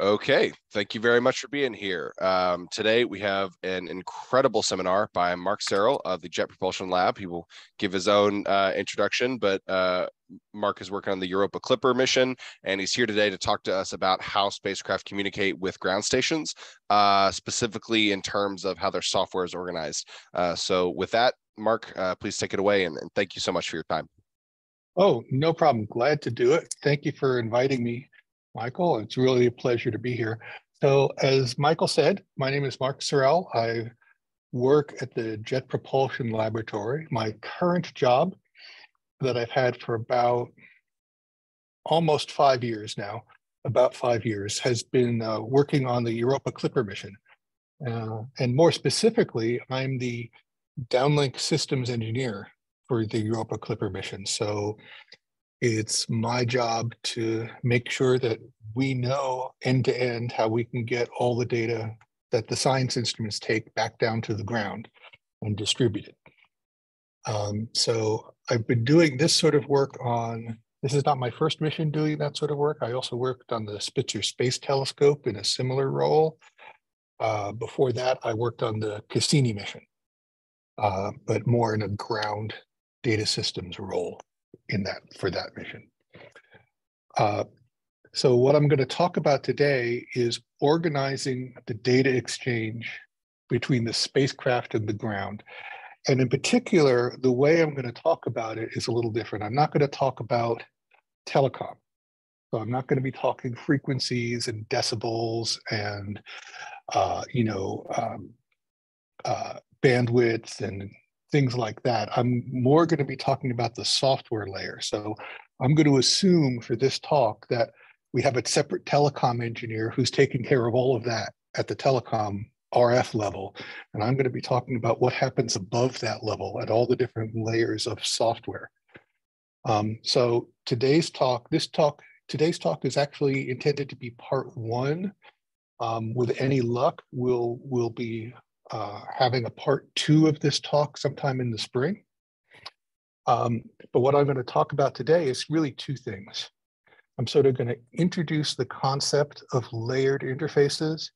Okay, thank you very much for being here. Um, today we have an incredible seminar by Marc Sarrel of the Jet Propulsion Lab. He will give his own uh, introduction, but uh, Marc is working on the Europa Clipper mission, and he's here today to talk to us about how spacecraft communicate with ground stations, uh, specifically in terms of how their software is organized. Uh, so with that, Marc, uh, please take it away, and, and thank you so much for your time. Oh, no problem. Glad to do it. Thank you for inviting me Michael. It's really a pleasure to be here. So as Michael said, my name is Marc Sarrel. I work at the Jet Propulsion Laboratory. My current job that I've had for about almost five years now, about five years, has been uh, working on the Europa Clipper mission. Uh, and more specifically, I'm the downlink systems engineer for the Europa Clipper mission. So it's my job to make sure that we know end to end how we can get all the data that the science instruments take back down to the ground and distribute it. Um, so I've been doing this sort of work on, this is not my first mission doing that sort of work. I also worked on the Spitzer Space Telescope in a similar role. Uh, before that, I worked on the Cassini mission, uh, but more in a ground data systems role in that for that mission. Uh, so what I'm going to talk about today is organizing the data exchange between the spacecraft and the ground. And in particular, the way I'm going to talk about it is a little different. I'm not going to talk about telecom. So I'm not going to be talking frequencies and decibels and, uh, you know, um, uh, bandwidth and things like that. I'm more going to be talking about the software layer. So I'm going to assume for this talk that we have a separate telecom engineer who's taking care of all of that at the telecom RF level. And I'm going to be talking about what happens above that level at all the different layers of software. Um, so today's talk, this talk, today's talk is actually intended to be part one. Um, with any luck, we'll, we'll be uh, having a part two of this talk sometime in the spring. Um, but what I'm going to talk about today is really two things. I'm sort of going to introduce the concept of layered interfaces,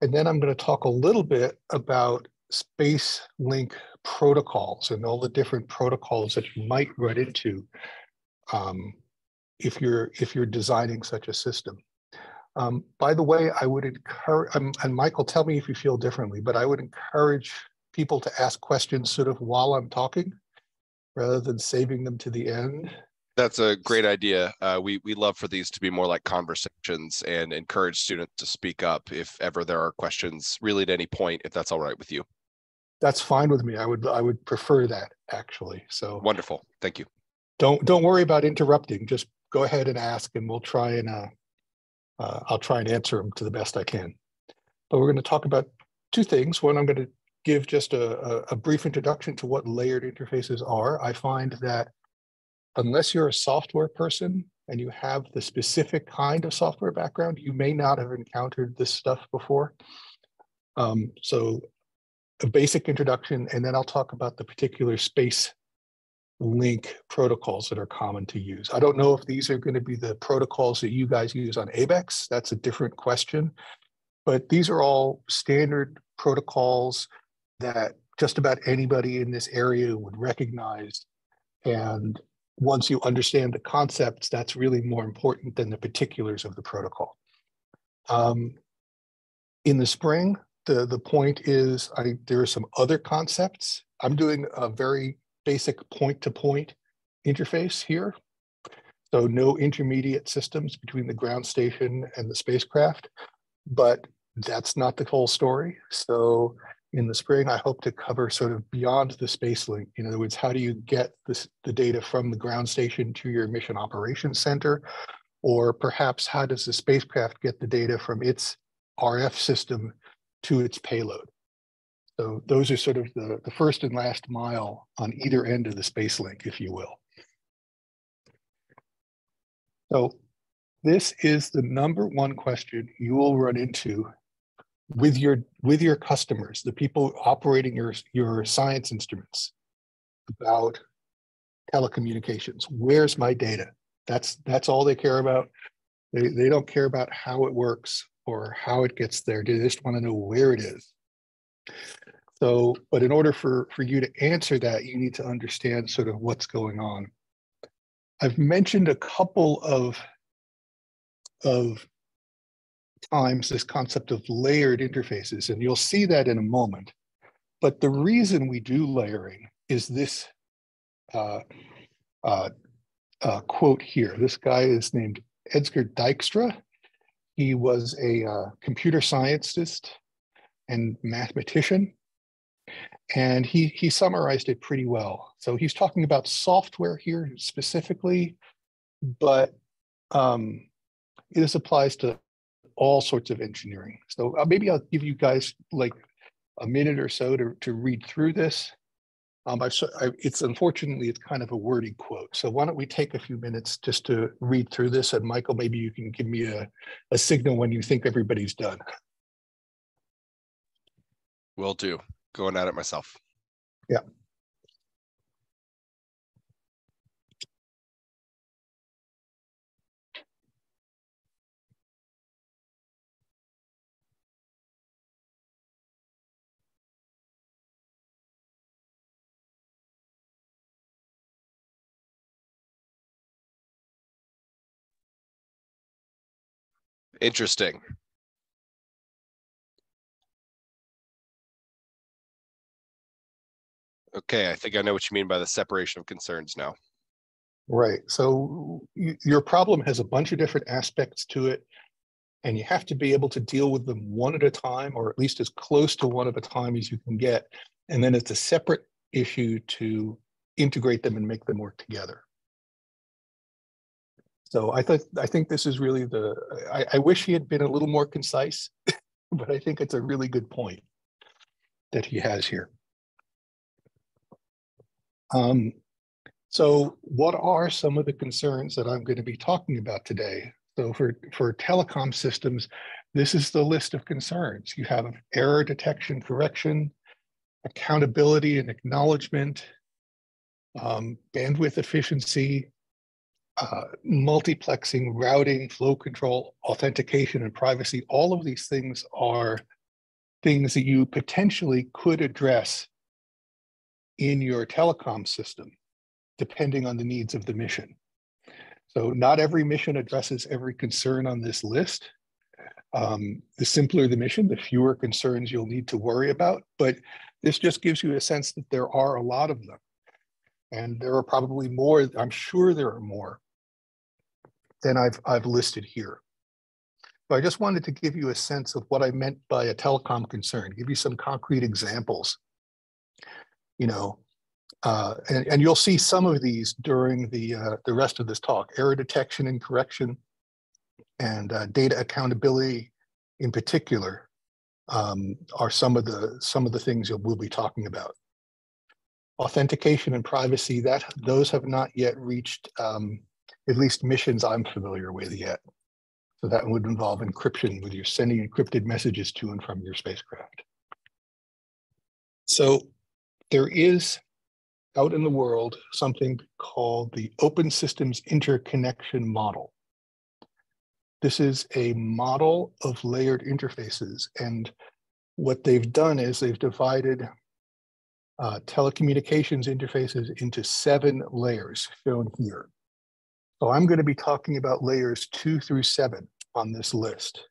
and then I'm going to talk a little bit about space link protocols and all the different protocols that you might run into um, if you're if you're designing such a system. Um, by the way, I would encourage, um, and Michael, tell me if you feel differently, but I would encourage people to ask questions sort of while I'm talking rather than saving them to the end. That's a great idea. Uh, we we love for these to be more like conversations and encourage students to speak up if ever there are questions, really at any point, if that's all right with you. That's fine with me. I would I would prefer that actually. So wonderful. Thank you. Don't don't worry about interrupting. Just go ahead and ask, and we'll try and uh, uh, I'll try and answer them to the best I can. But we're going to talk about two things. One, I'm going to give just a, a, a brief introduction to what layered interfaces are. I find that unless you're a software person and you have the specific kind of software background, you may not have encountered this stuff before. Um, so a basic introduction, and then I'll talk about the particular space link protocols that are common to use. I don't know if these are going to be the protocols that you guys use on ABEX. That's a different question. But these are all standard protocols that just about anybody in this area would recognize. And once you understand the concepts, that's really more important than the particulars of the protocol. Um, in the spring, the, the point is I, there are some other concepts. I'm doing a very basic point-to-point interface here. So no intermediate systems between the ground station and the spacecraft, but that's not the whole story. So in the spring, I hope to cover sort of beyond the space link. In other words, how do you get this, the data from the ground station to your mission operations center? Or perhaps how does the spacecraft get the data from its RF system to its payload? So those are sort of the, the first and last mile on either end of the space link, if you will. So this is the number one question you will run into with your with your customers, the people operating your, your science instruments about telecommunications. Where's my data? That's that's all they care about. They, they don't care about how it works or how it gets there. They just want to know where it is. So, but in order for, for you to answer that, you need to understand sort of what's going on. I've mentioned a couple of, of times this concept of layered interfaces, and you'll see that in a moment. But the reason we do layering is this uh, uh, uh, quote here. This guy is named Edsger Dijkstra. He was a uh, computer scientist and mathematician, and he he summarized it pretty well. So he's talking about software here specifically, but um, this applies to all sorts of engineering. So uh, maybe I'll give you guys like a minute or so to, to read through this. Um, I've, I, it's unfortunately, it's kind of a wordy quote. So why don't we take a few minutes just to read through this and Michael, maybe you can give me a, a signal when you think everybody's done. Will do. Going at it myself. Yeah. Interesting. Okay, I think I know what you mean by the separation of concerns now. Right. So your problem has a bunch of different aspects to it, and you have to be able to deal with them one at a time, or at least as close to one at a time as you can get. And then it's a separate issue to integrate them and make them work together. So I thought I think this is really the I, I wish he had been a little more concise, but I think it's a really good point that he has here. Um, so what are some of the concerns that I'm going to be talking about today? So for, for telecom systems, this is the list of concerns. You have error detection, correction, accountability and acknowledgement, um, bandwidth efficiency, uh, multiplexing, routing, flow control, authentication, and privacy, all of these things are things that you potentially could address in your telecom system, depending on the needs of the mission. So not every mission addresses every concern on this list. Um, the simpler the mission, the fewer concerns you'll need to worry about. But this just gives you a sense that there are a lot of them. And there are probably more, I'm sure there are more than I've, I've listed here. But I just wanted to give you a sense of what I meant by a telecom concern, give you some concrete examples. You know, uh, and, and you'll see some of these during the, uh, the rest of this talk, error detection and correction and uh, data accountability in particular um, are some of the some of the things we'll be talking about. Authentication and privacy, that those have not yet reached um, at least missions I'm familiar with yet. So that would involve encryption with you sending encrypted messages to and from your spacecraft. So there is out in the world something called the Open Systems Interconnection Model. This is a model of layered interfaces. And what they've done is they've divided uh, telecommunications interfaces into seven layers shown here. So I'm going to be talking about layers two through seven on this list.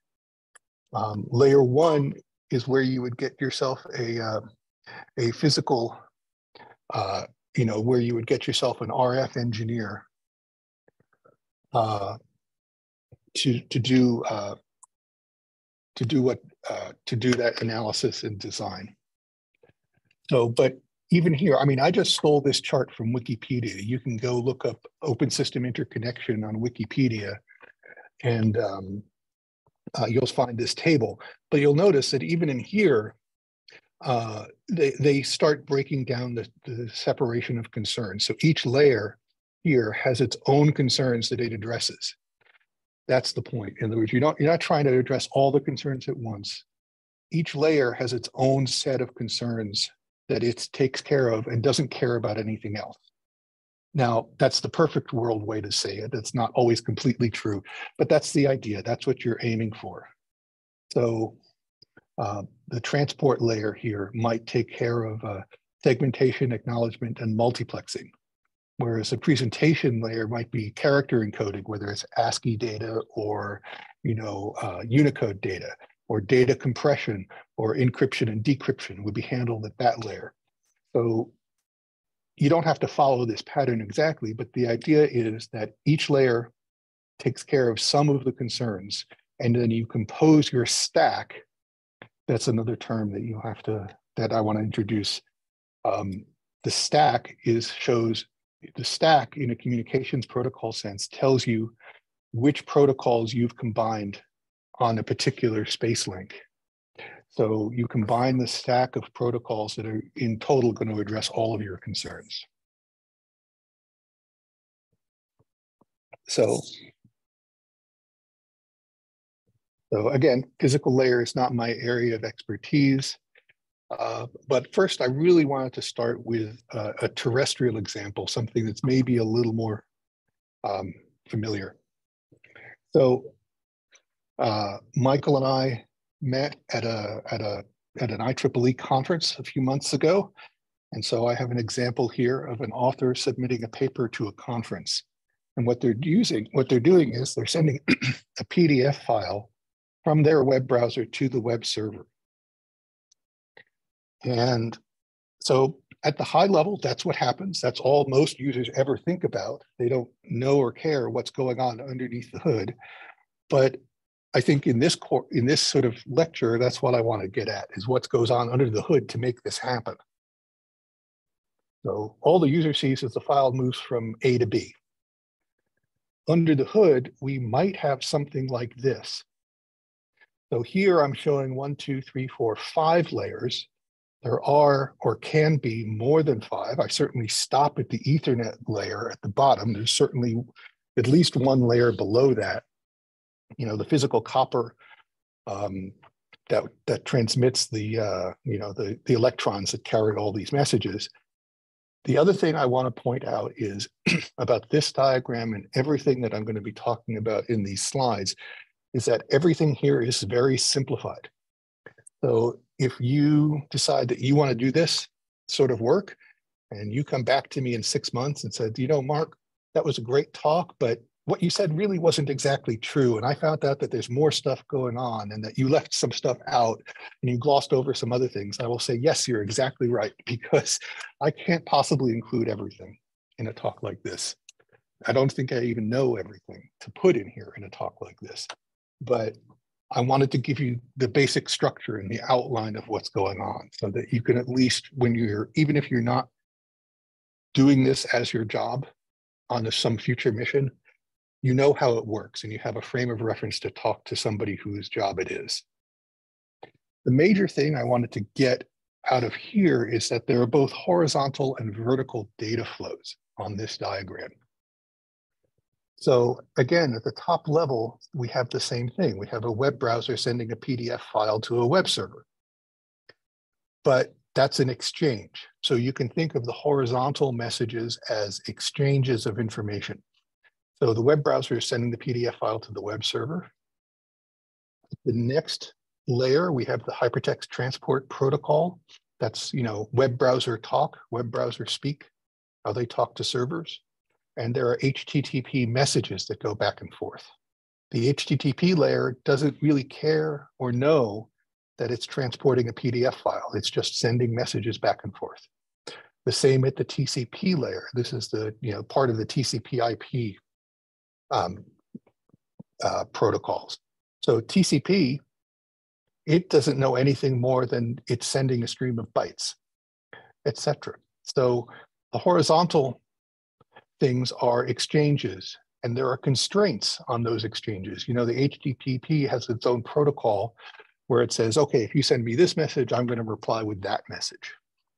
Um, layer one is where you would get yourself a, uh, a physical, uh, you know, where you would get yourself an RF engineer uh, to, to do uh, to do what uh, to do that analysis and design. So, but even here, I mean, I just stole this chart from Wikipedia. You can go look up open system interconnection on Wikipedia and um, uh, you'll find this table. But you'll notice that even in here, uh, they, they start breaking down the, the separation of concerns. So each layer here has its own concerns that it addresses. That's the point. In other words, you're not, you're not trying to address all the concerns at once. Each layer has its own set of concerns that it takes care of and doesn't care about anything else. Now, that's the perfect world way to say it. It's not always completely true, but that's the idea. That's what you're aiming for. So uh, the transport layer here might take care of uh, segmentation, acknowledgement, and multiplexing. Whereas the presentation layer might be character encoded, whether it's ASCII data or, you know, uh, Unicode data, or data compression or encryption and decryption would be handled at that layer. So you don't have to follow this pattern exactly, but the idea is that each layer takes care of some of the concerns, and then you compose your stack. That's another term that you have to that I want to introduce. Um, the stack is shows the stack in a communications protocol sense tells you which protocols you've combined on a particular space link. So you combine the stack of protocols that are in total going to address all of your concerns. So, so again, physical layer is not my area of expertise. Uh, but first, I really wanted to start with a terrestrial example, something that's maybe a little more um, familiar. So uh, Michael and I met at a at a at an IEEE conference a few months ago, and so I have an example here of an author submitting a paper to a conference. And what they're using, what they're doing is they're sending a PDF file from their web browser to the web server. And so at the high level, that's what happens. That's all most users ever think about. They don't know or care what's going on underneath the hood. But I think in this core, in this sort of lecture, that's what I want to get at is what goes on under the hood to make this happen. So all the user sees is the file moves from A to B. Under the hood, we might have something like this. So here I'm showing one, two, three, four, five layers. There are or can be more than five. I certainly stop at the Ethernet layer at the bottom. There's certainly at least one layer below that you know, the physical copper um, that that transmits the uh, you know the the electrons that carry all these messages. The other thing I want to point out is about this diagram and everything that I'm going to be talking about in these slides is that everything here is very simplified. So if you decide that you want to do this sort of work and you come back to me in six months and said, you know, Marc, that was a great talk, but what you said really wasn't exactly true. And I found out that there's more stuff going on and that you left some stuff out and you glossed over some other things. I will say, yes, you're exactly right, because I can't possibly include everything in a talk like this. I don't think I even know everything to put in here in a talk like this. But I wanted to give you the basic structure and the outline of what's going on so that you can at least, when you're, even if you're not doing this as your job on a, some future mission, you know how it works and you have a frame of reference to talk to somebody whose job it is. The major thing I wanted to get out of here is that there are both horizontal and vertical data flows on this diagram. So again, at the top level, we have the same thing. We have a web browser sending a PDF file to a web server. But that's an exchange. So you can think of the horizontal messages as exchanges of information. So the web browser is sending the PDF file to the web server. The next layer, we have the hypertext transport protocol. That's, you know, web browser talk, web browser speak, how they talk to servers. And there are HTTP messages that go back and forth. The HTTP layer doesn't really care or know that it's transporting a PDF file. It's just sending messages back and forth. The same at the TCP layer. This is the you know part of the TCP IP um, uh, protocols. So TCP, it doesn't know anything more than it's sending a stream of bytes, etc. So the horizontal things are exchanges and there are constraints on those exchanges. You know, the HTTP has its own protocol where it says, okay, if you send me this message, I'm going to reply with that message.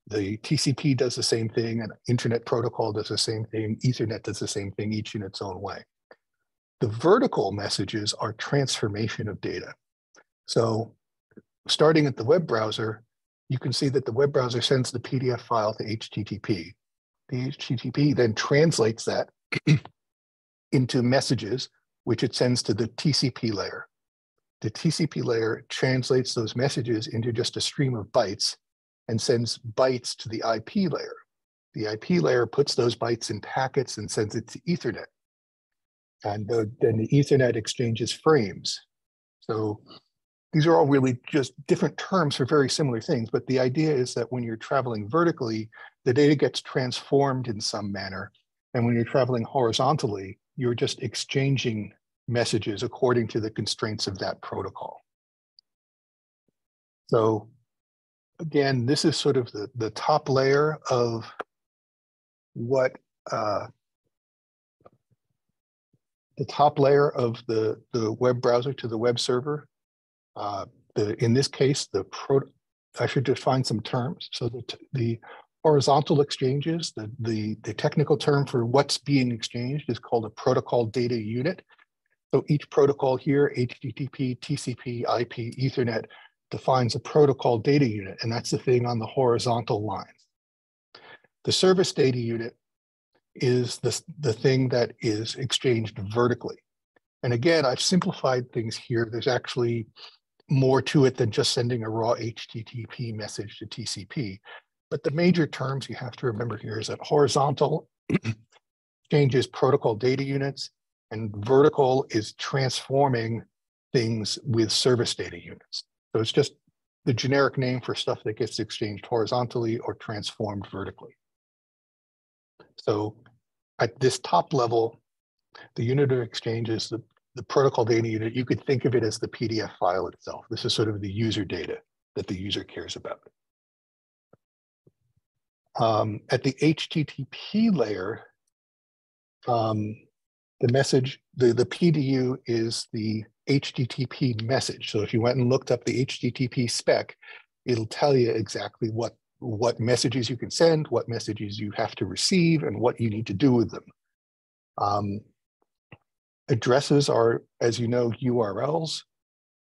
The TCP does the same thing, and Internet Protocol does the same thing, Ethernet does the same thing, each in its own way. The vertical messages are transformation of data. So starting at the web browser, you can see that the web browser sends the PDF file to HTTP. The HTTP then translates that into messages, which it sends to the TCP layer. the TCP layer translates those messages into just a stream of bytes and sends bytes to the IP layer. The IP layer puts those bytes in packets and sends it to Ethernet. And the, then the Ethernet exchanges frames. So these are all really just different terms for very similar things. But the idea is that when you're traveling vertically, the data gets transformed in some manner. And when you're traveling horizontally, you're just exchanging messages according to the constraints of that protocol. So again, this is sort of the, the top layer of what uh, the top layer of the, the web browser to the web server. Uh, the, in this case, the pro, I should define some terms. So the, the horizontal exchanges, the, the, the technical term for what's being exchanged is called a protocol data unit. So each protocol here, HTTP, TCP, IP, Ethernet, defines a protocol data unit, and that's the thing on the horizontal line. The service data unit is the, the thing that is exchanged vertically. And again, I've simplified things here. There's actually more to it than just sending a raw HTTP message to TCP. But the major terms you have to remember here is that horizontal changes protocol data units, and vertical is transforming things with service data units. So it's just the generic name for stuff that gets exchanged horizontally or transformed vertically. So at this top level, the unit of exchange is the, the protocol data unit. You could think of it as the PDF file itself. This is sort of the user data that the user cares about. Um, at the HTTP layer, um, the message, the, the PDU is the HTTP message. So if you went and looked up the HTTP spec, it'll tell you exactly what what messages you can send, what messages you have to receive, and what you need to do with them. Um, addresses are, as you know, URLs.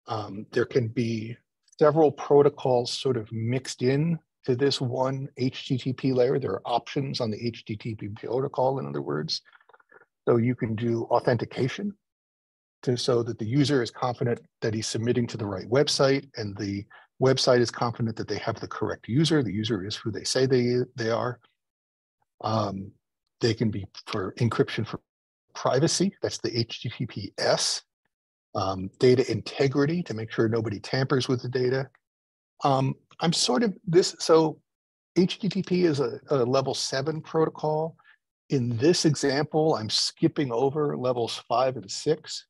Um, there can be several protocols sort of mixed in to this one HTTP layer. There are options on the HTTP protocol, in other words. So you can do authentication to so that the user is confident that he's submitting to the right website and the website is confident that they have the correct user. The user is who they say they, they are. Um, they can be for encryption for privacy, that's the HTTPS. Um, data integrity to make sure nobody tampers with the data. Um, I'm sort of this, so HTTP is a, a level seven protocol. In this example, I'm skipping over levels five and six.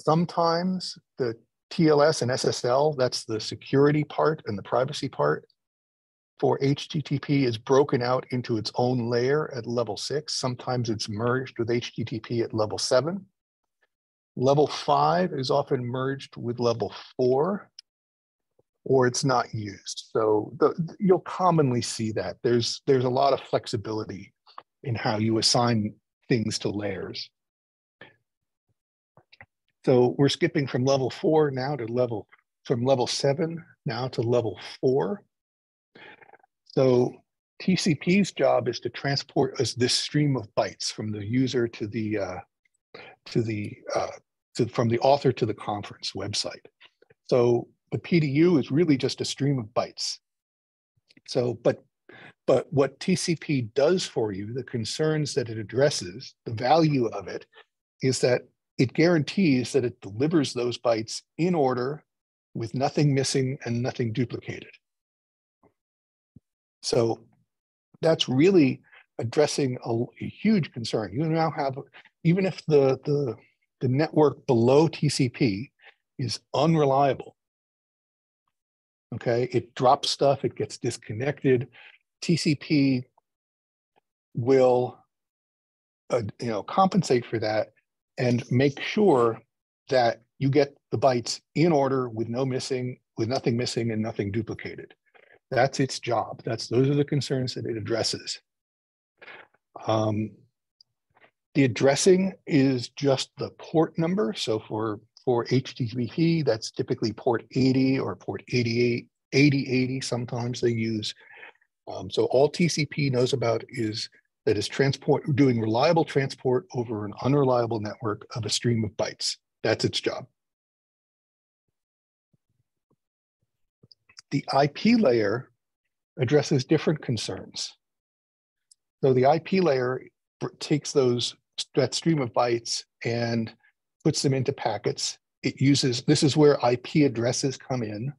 Sometimes the TLS and SSL, that's the security part and the privacy part for HTTP is broken out into its own layer at level six. Sometimes it's merged with HTTP at level seven. Level five is often merged with level four or it's not used. So the, you'll commonly see that. There's, there's a lot of flexibility in how you assign things to layers. So we're skipping from level four now to level, from level seven now to level four. So TCP's job is to transport us this stream of bytes from the user to the, uh, to the, uh, to, from the author to the conference website. So the PDU is really just a stream of bytes. So, but but what TCP does for you, the concerns that it addresses, the value of it, is that it guarantees that it delivers those bytes in order with nothing missing and nothing duplicated. So that's really addressing a, a, huge concern. You now have, even if the, the, the network below TCP is unreliable, okay, it drops stuff, it gets disconnected, TCP will uh, you know, compensate for that and make sure that you get the bytes in order with no missing, with nothing missing and nothing duplicated. That's its job. That's those are the concerns that it addresses. Um, the addressing is just the port number. So for for HTTP, that's typically port 80 or port 88, 8080 sometimes they use. Um, so all TCP knows about is that is transport doing reliable transport over an unreliable network of a stream of bytes. That's its job. The IP layer addresses different concerns. So the IP layer takes those that stream of bytes and puts them into packets. It uses, this is where IP addresses come in.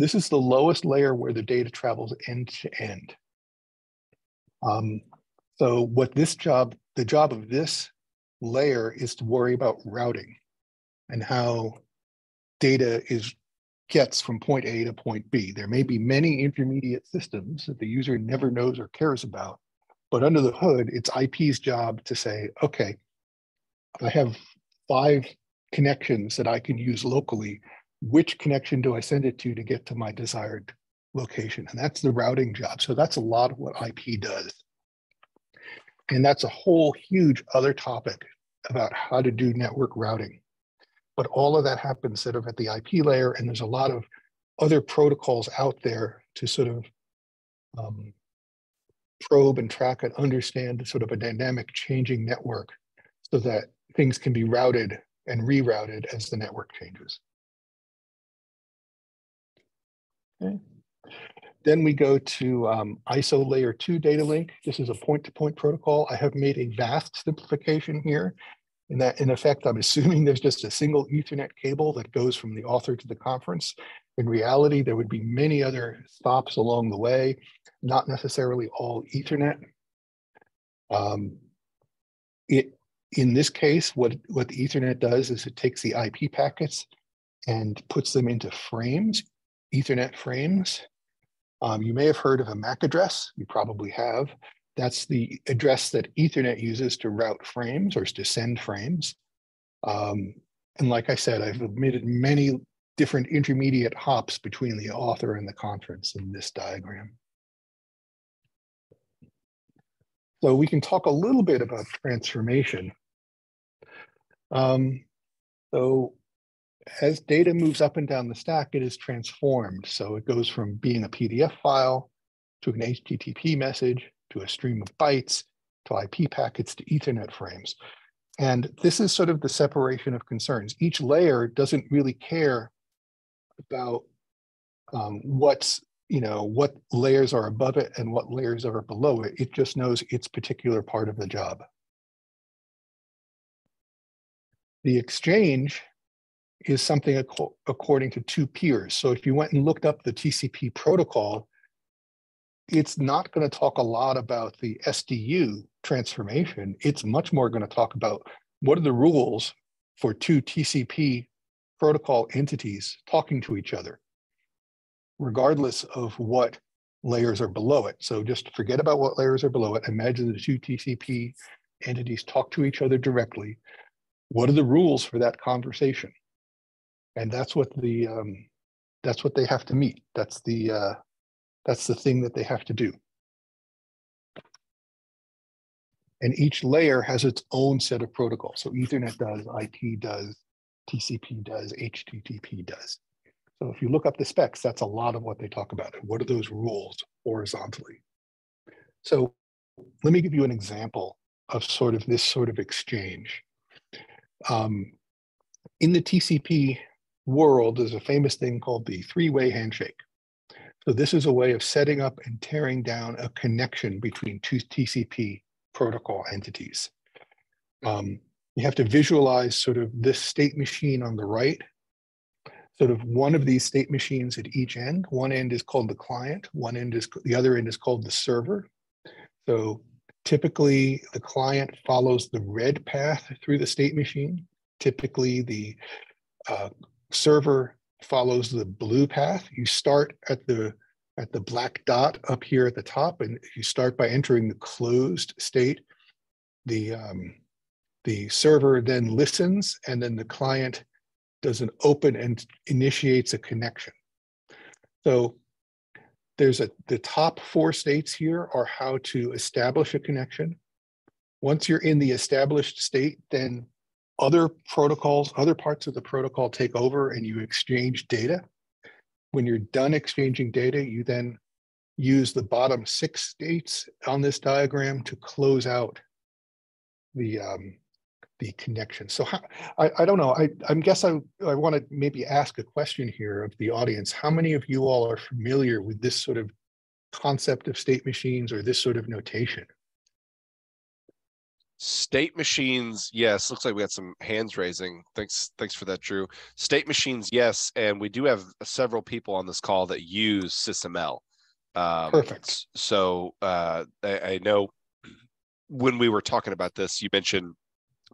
This is the lowest layer where the data travels end to end. Um, so what this job, the job of this layer is to worry about routing and how data is gets from point A to point B. There may be many intermediate systems that the user never knows or cares about, but under the hood, it's IP's job to say, okay, I have five connections that I can use locally. Which connection do I send it to to get to my desired location? And that's the routing job. So that's a lot of what IP does. And that's a whole huge other topic about how to do network routing. But all of that happens sort of at the IP layer, and there's a lot of other protocols out there to sort of um, probe and track and understand sort of a dynamic changing network so that things can be routed and rerouted as the network changes. Okay. Then we go to um, ISO layer two data link. This is a point-to-point -point protocol. I have made a vast simplification here in that in effect, I'm assuming there's just a single ethernet cable that goes from the author to the conference. In reality, there would be many other stops along the way, not necessarily all ethernet. Um, it, in this case, what, what the ethernet does is it takes the IP packets and puts them into frames, ethernet frames, um, you may have heard of a MAC address. You probably have. That's the address that Ethernet uses to route frames or to send frames. Um, and like I said, I've omitted many different intermediate hops between the author and the conference in this diagram. So we can talk a little bit about transformation. Um, so as data moves up and down the stack, it is transformed. So it goes from being a PDF file to an HTTP message to a stream of bytes to IP packets to Ethernet frames. And this is sort of the separation of concerns. Each layer doesn't really care about um, what's, you know, what layers are above it and what layers are below it. It just knows its particular part of the job. The exchange is something ac according to two peers. So if you went and looked up the TCP protocol, it's not going to talk a lot about the SDU transformation. It's much more going to talk about what are the rules for two TCP protocol entities talking to each other, regardless of what layers are below it. So just forget about what layers are below it. Imagine the two TCP entities talk to each other directly. What are the rules for that conversation? and that's what the um, that's what they have to meet. That's the uh, that's the thing that they have to do. And each layer has its own set of protocols. So Ethernet does, IP does, TCP does, HTTP does. So if you look up the specs, that's a lot of what they talk about. What are those rules horizontally? So let me give you an example of sort of this sort of exchange. Um, in the TCP world there's a famous thing called the three-way handshake. So this is a way of setting up and tearing down a connection between two TCP protocol entities. Um, you have to visualize sort of this state machine on the right, sort of one of these state machines at each end. One end is called the client, one end is, the other end is called the server. So typically the client follows the red path through the state machine. Typically the uh, server follows the blue path. You start at the at the black dot up here at the top, and you start by entering the closed state. The um, the server then listens, and then the client does an open and initiates a connection. So there's a the top four states here are how to establish a connection. Once you're in the established state, then other protocols, other parts of the protocol take over and you exchange data. When you're done exchanging data, you then use the bottom six states on this diagram to close out the, um, the connection. So how, I, I don't know, I, I guess I, I want to maybe ask a question here of the audience. How many of you all are familiar with this sort of concept of state machines or this sort of notation? State machines, yes. Looks like we got some hands raising. Thanks, thanks for that, Drew. State machines, yes, and we do have several people on this call that use SysML. Um, Perfect. So uh, I, I know when we were talking about this, you mentioned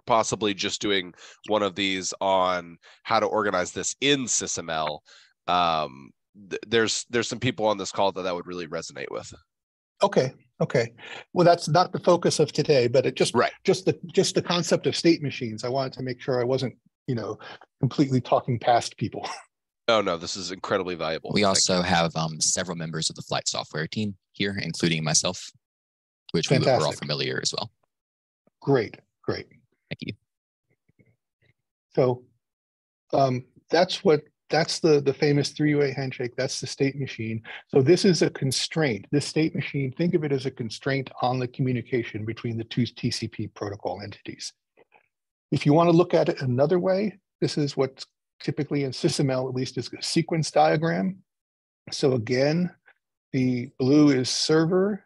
possibly just doing one of these on how to organize this in SysML. Um, th- there's there's some people on this call that that would really resonate with. Okay, okay. Well, that's not the focus of today, but it just right. just the just the concept of state machines. I wanted to make sure I wasn't you know completely talking past people. Oh no, this is incredibly valuable. We Thank also you. have um, several members of the flight software team here, including myself, which we, we're all familiar as well. Great, great. Thank you. So um, that's what that's the the famous three-way handshake. That's the state machine. So this is a constraint. This state machine, think of it as a constraint on the communication between the two TCP protocol entities. If you want to look at it another way, this is what's typically in SysML at least is a sequence diagram. So again, the blue is server,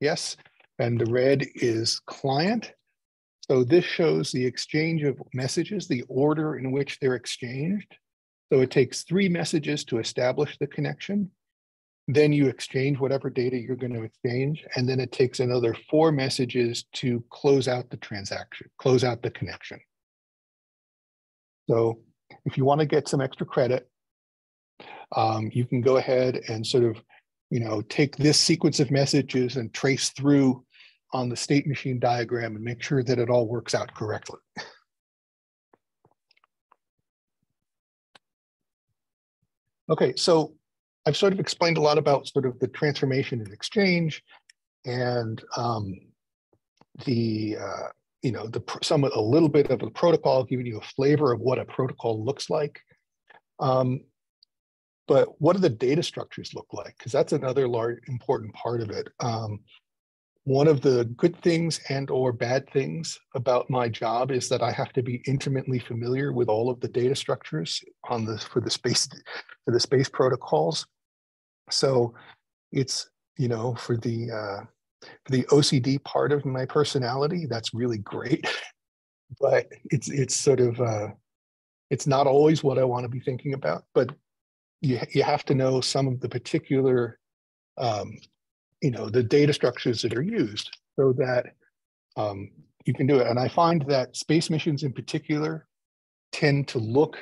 yes, and the red is client. So this shows the exchange of messages, the order in which they're exchanged. So it takes three messages to establish the connection. Then you exchange whatever data you're going to exchange. And then it takes another four messages to close out the transaction, close out the connection. So if you want to get some extra credit, um, you can go ahead and sort of, you know, take this sequence of messages and trace through on the state machine diagram and make sure that it all works out correctly. Okay, so I've sort of explained a lot about sort of the transformation and exchange and um, the, uh, you know, the some a little bit of a protocol, giving you a flavor of what a protocol looks like. Um, but what do the data structures look like? Because that's another large important part of it. Um, one of the good things and or bad things about my job is that I have to be intimately familiar with all of the data structures on the for the space for the space protocols. So it's you know for the uh, for the OCD part of my personality, that's really great. but it's it's sort of uh, it's not always what I want to be thinking about. But you you have to know some of the particular um, you know the data structures that are used so that um, you can do it. And i find that space missions in particular tend to look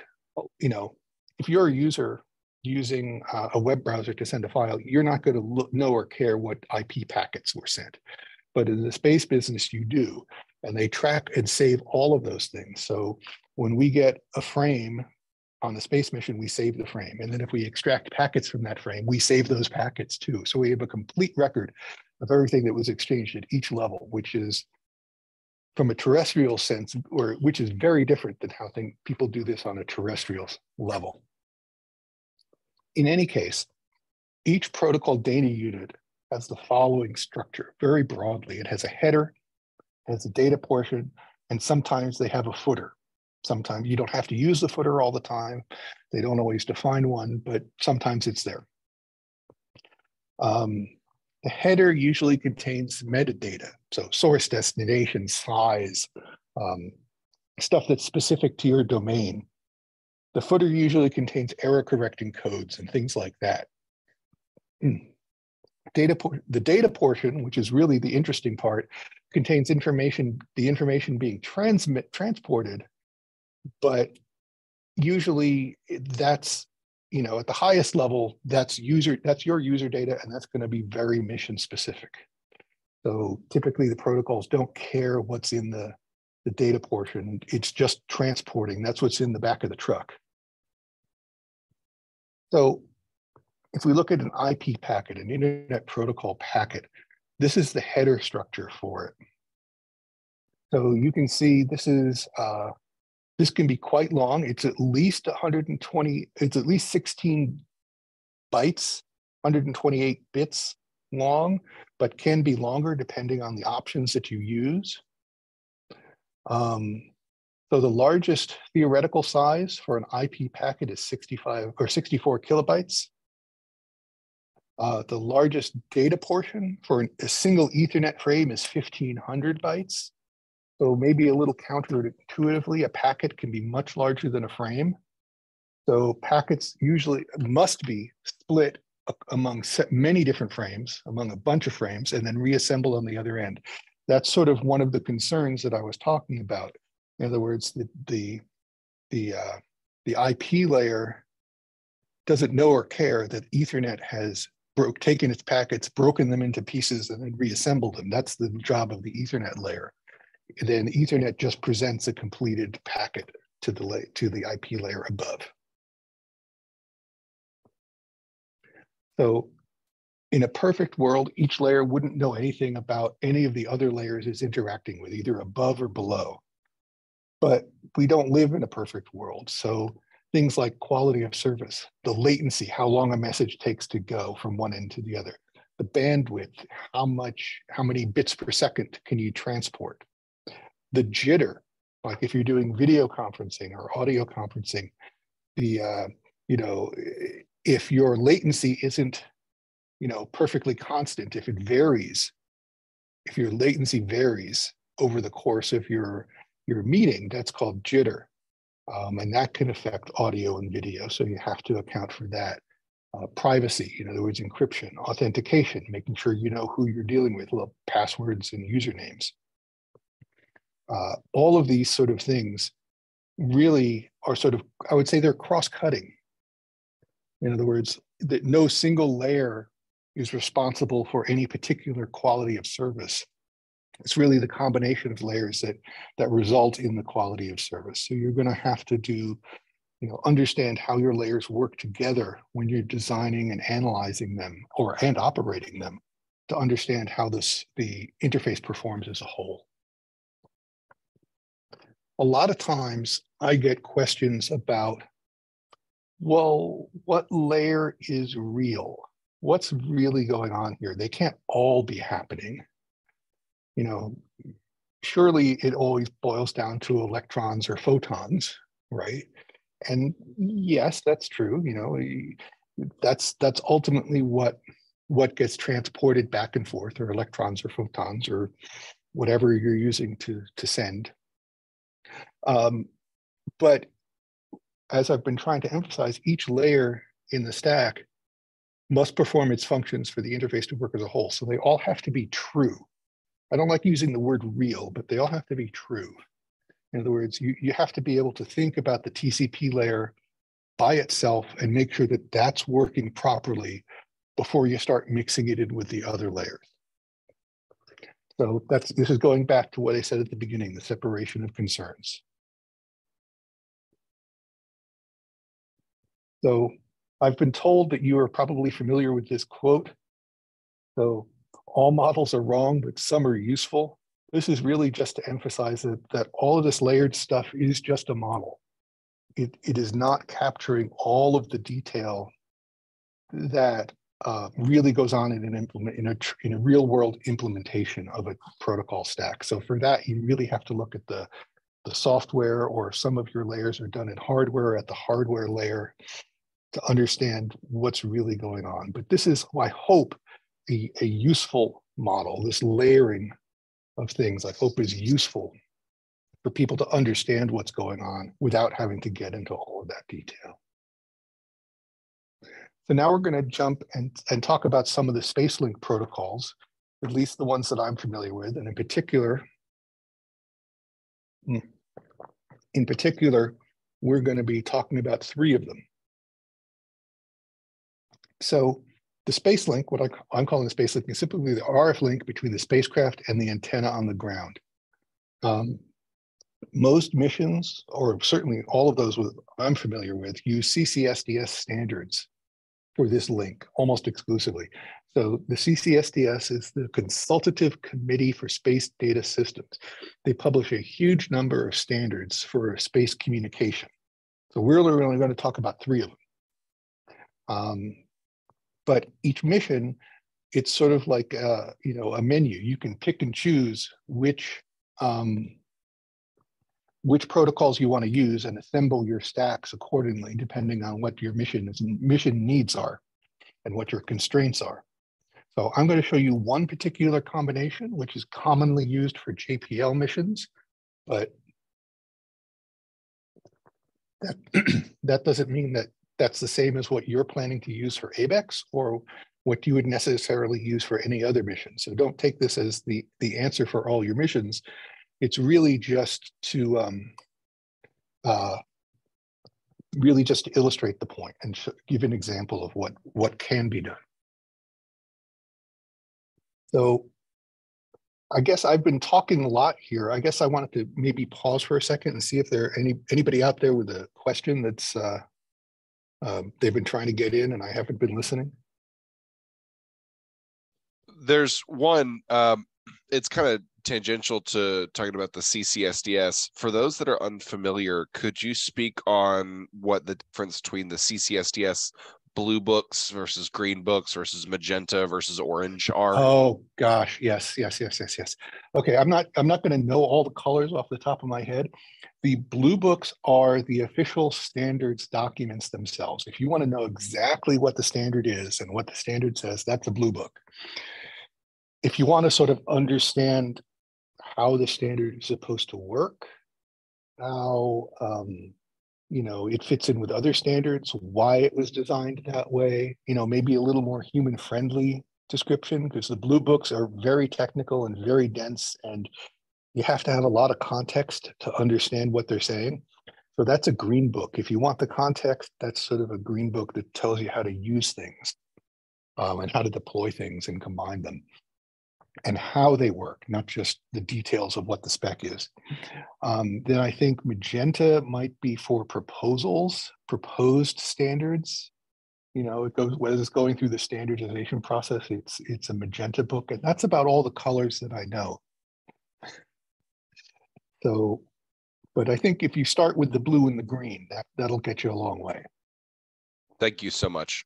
you know if you're a user using uh, a web browser to send a file you're not going to look, know or care what ip packets were sent. But in the space business you do. And they track and save all of those things. So when we get a frame on the space mission, we save the frame. And then if we extract packets from that frame, we save those packets too. So we have a complete record of everything that was exchanged at each level, which is from a terrestrial sense, or which is very different than how thing, people do this on a terrestrial level. In any case, each protocol data unit has the following structure very broadly. It has a header, has a data portion, and sometimes they have a footer. Sometimes you don't have to use the footer all the time. They don't always define one, but sometimes it's there. Um, the header usually contains metadata, so source, destination, size, um, stuff that's specific to your domain. The footer usually contains error correcting codes and things like that. Hmm. Data the data portion, which is really the interesting part, contains information, the information being transmit transported but usually that's you know at the highest level that's user that's your user data and that's going to be very mission specific. So typically the protocols don't care what's in the the data portion. It's just transporting. That's what's in the back of the truck. So if we look at an ip packet an internet protocol packet this is the header structure for it. So you can see this is uh, this can be quite long. It's at least 120, it's at least 16 bytes, 128 bits long, but can be longer depending on the options that you use. Um, so the largest theoretical size for an IP packet is 65 or 64 kilobytes. Uh, the largest data portion for a single Ethernet frame is 1500 bytes. So maybe a little counterintuitively, a packet can be much larger than a frame. So packets usually must be split among many different frames, among a bunch of frames, and then reassembled on the other end. That's sort of one of the concerns that I was talking about. In other words, the the the uh, the IP layer doesn't know or care that Ethernet has broke taken its packets, broken them into pieces, and then reassembled them. That's the job of the Ethernet layer. Then Ethernet just presents a completed packet to the to the IP layer above. So in a perfect world, each layer wouldn't know anything about any of the other layers it's interacting with, either above or below. But we don't live in a perfect world. So things like quality of service, the latency, how long a message takes to go from one end to the other, the bandwidth, how much, how many bits per second can you transport, the jitter, like if you're doing video conferencing or audio conferencing, the, uh, you know, if your latency isn't you know perfectly constant if it varies if your latency varies over the course of your your meeting that's called jitter. Um, and that can affect audio and video so you have to account for that. Uh, privacy in other words encryption authentication making sure you know who you're dealing with passwords and usernames uh, all of these sort of things really are sort of i would say they're cross-cutting in other words, that no single layer is responsible for any particular quality of service. It's really the combination of layers that that result in the quality of service. So you're going to have to do, you know, understand how your layers work together when you're designing and analyzing them or and operating them to understand how this the interface performs as a whole. A lot of times I get questions about well, what layer is real? What's really going on here? They can't all be happening. You know, surely it always boils down to electrons or photons, right? And yes, that's true. You know, that's that's ultimately what what gets transported back and forth, or electrons or photons or whatever you're using to to send. Um, but as I've been trying to emphasize, each layer in the stack must perform its functions for the interface to work as a whole. So they all have to be true. I don't like using the word real, but they all have to be true. In other words, you, you have to be able to think about the TCP layer by itself and make sure that that's working properly before you start mixing it in with the other layers. So that's this is going back to what I said at the beginning, the separation of concerns. So I've been told that you are probably familiar with this quote. So all models are wrong, but some are useful. This is really just to emphasize that, that all of this layered stuff is just a model. It, it is not capturing all of the detail that uh, really goes on in an implement in a in a real world implementation of a protocol stack. So for that, you really have to look at the the software or some of your layers are done in hardware at the hardware layer to understand what's really going on. But this is, I hope, a, a useful model. This layering of things, I hope, is useful for people to understand what's going on without having to get into all of that detail. So now we're going to jump and, and talk about some of the SpaceLink protocols, at least the ones that I'm familiar with. And in particular, hmm, in particular, we're going to be talking about three of them. So the space link, what I, am calling the space link, is simply the RF link between the spacecraft and the antenna on the ground. Um, most missions, or certainly all of those with, I'm familiar with, use CCSDS standards for this link almost exclusively. So the CCSDS is the Consultative Committee for Space Data Systems. They publish a huge number of standards for space communication. So we're only going to talk about three of them. Um, but each mission, it's sort of like a, you know a menu. You can pick and choose which um, which protocols you want to use and assemble your stacks accordingly, depending on what your mission is, mission needs are and what your constraints are. So I'm going to show you one particular combination, which is commonly used for JPL missions, but that, that doesn't mean that that's the same as what you're planning to use for ABEX or what you would necessarily use for any other mission. So don't take this as the, the answer for all your missions. It's really just to um, uh, really just to illustrate the point and give an example of what what can be done. So I guess I've been talking a lot here. I guess I wanted to maybe pause for a second and see if there are any anybody out there with a question that's uh, um, they've been trying to get in and I haven't been listening. There's one. Um, it's kind of tangential to talking about the CCSDS. For those that are unfamiliar, could you speak on what the difference between the CCSDS blue books versus green books versus magenta versus orange are? Oh gosh, yes, yes, yes, yes, yes. Okay, I'm not I'm not going to know all the colors off the top of my head. The blue books are the official standards documents themselves. If you want to know exactly what the standard is and what the standard says, that's a blue book. If you want to sort of understand how the standard is supposed to work, how um, you know it fits in with other standards, why it was designed that way. You know, maybe a little more human friendly description because the blue books are very technical and very dense, and you have to have a lot of context to understand what they're saying. So that's a green book. If you want the context, that's sort of a green book that tells you how to use things um, and how to deploy things and combine them and how they work, not just the details of what the spec is. Um, then I think Magenta might be for proposals, proposed standards. You know, it goes whether it's going through the standardization process. It's it's a Magenta book, and that's about all the colors that I know. So, but I think if you start with the blue and the green, that that'll get you a long way. Thank you so much.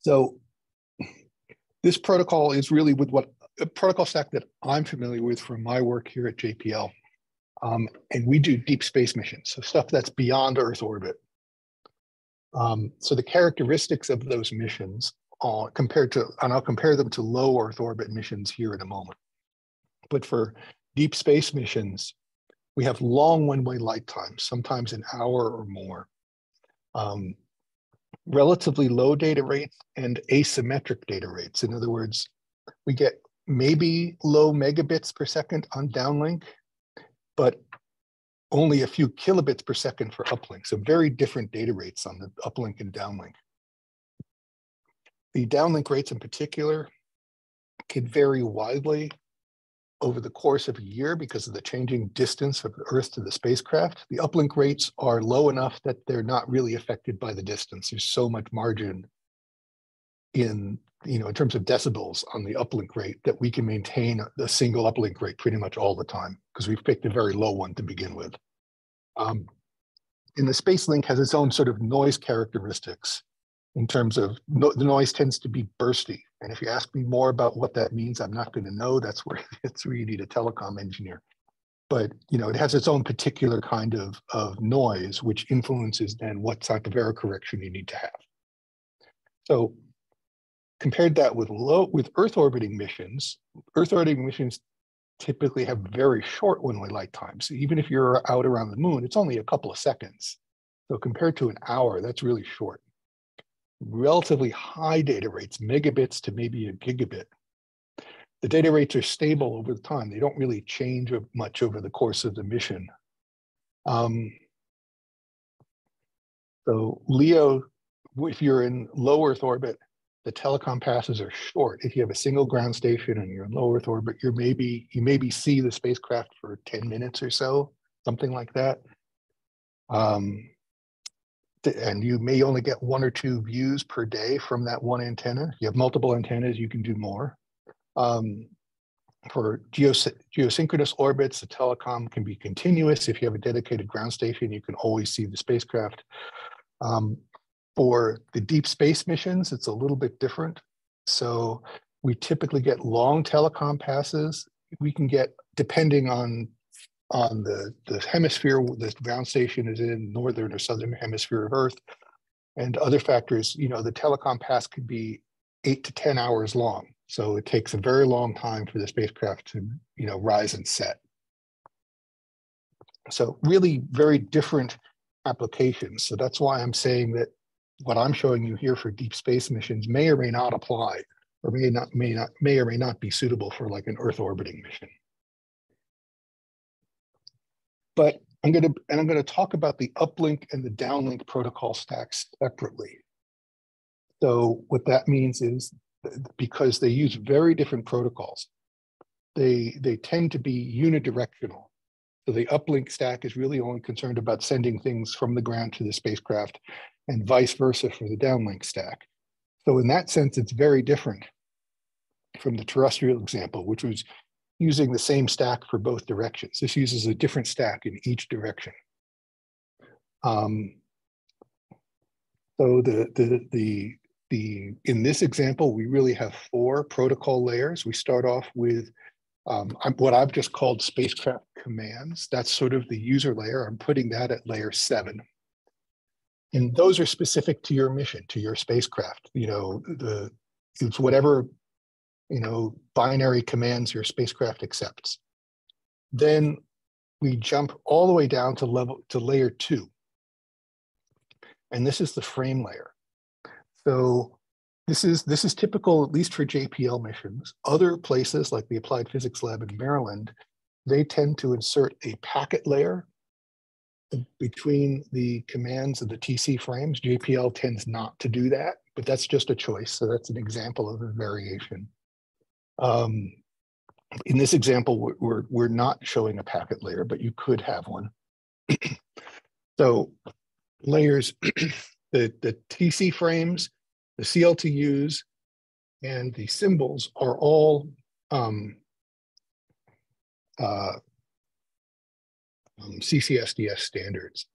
So this protocol is really with what a protocol stack that I'm familiar with from my work here at JPL. Um, and we do deep space missions, so stuff that's beyond Earth orbit. Um, so the characteristics of those missions uh, compared to, and I'll compare them to low Earth orbit missions here in a moment. But for deep space missions, we have long one-way light times, sometimes an hour or more. Um, relatively low data rates and asymmetric data rates. In other words, we get maybe low megabits per second on downlink, but only a few kilobits per second for uplink. So very different data rates on the uplink and downlink. The downlink rates in particular can vary widely over the course of a year because of the changing distance of the Earth to the spacecraft. The uplink rates are low enough that they're not really affected by the distance. There's so much margin in, you know, in terms of decibels on the uplink rate that we can maintain a single uplink rate pretty much all the time because we've picked a very low one to begin with. Um, and the SpaceLink has its own sort of noise characteristics in terms of no, the noise tends to be bursty. And if you ask me more about what that means, I'm not going to know. That's where it's where you need a telecom engineer. But you know, it has its own particular kind of, of noise, which influences then what type of error correction you need to have. So compared that with low with Earth orbiting missions, Earth orbiting missions typically have very short one-way light times. Even if you're out around the moon, it's only a couple of seconds. So compared to an hour, that's really short relatively high data rates, megabits to maybe a gigabit. The data rates are stable over the time. They don't really change much over the course of the mission. Um, so LEO, if you're in low Earth orbit, the telecom passes are short. If you have a single ground station and you're in low Earth orbit, you're maybe you maybe see the spacecraft for 10 minutes or so, something like that. Um, and you may only get one or two views per day from that one antenna. You have multiple antennas, you can do more. Um, for geos geosynchronous orbits, the telecom can be continuous. If you have a dedicated ground station, you can always see the spacecraft. Um, for the deep space missions, it's a little bit different. So we typically get long telecom passes. We can get, depending on on the, the hemisphere the ground station is in northern or southern hemisphere of Earth, and other factors, you know, the telecom pass could be eight to 10 hours long. So it takes a very long time for the spacecraft to, you know, rise and set. So really very different applications. So that's why I'm saying that what I'm showing you here for deep space missions may or may not apply or may not may not may or may not be suitable for like an Earth orbiting mission. But I'm going to and I'm going to talk about the uplink and the downlink protocol stacks separately. So what that means is because they use very different protocols, they they tend to be unidirectional. So the uplink stack is really only concerned about sending things from the ground to the spacecraft and vice versa for the downlink stack. So in that sense, it's very different from the terrestrial example, which was using the same stack for both directions. This uses a different stack in each direction. Um, so the, the, the, the, in this example, we really have four protocol layers. We start off with um, what I've just called spacecraft commands. That's sort of the user layer. I'm putting that at layer seven. And those are specific to your mission, to your spacecraft. You know, the it's whatever, you know, binary commands your spacecraft accepts. Then we jump all the way down to level to layer two. And this is the frame layer. So this is this is typical, at least for JPL missions. Other places like the Applied Physics Lab in Maryland, they tend to insert a packet layer between the commands of the TC frames. JPL tends not to do that, but that's just a choice. So that's an example of a variation. Um, in this example, we're, we're, not showing a packet layer, but you could have one. so layers, the, the TC frames the CLTUs and the symbols are all um, uh, um, CCSDS standards.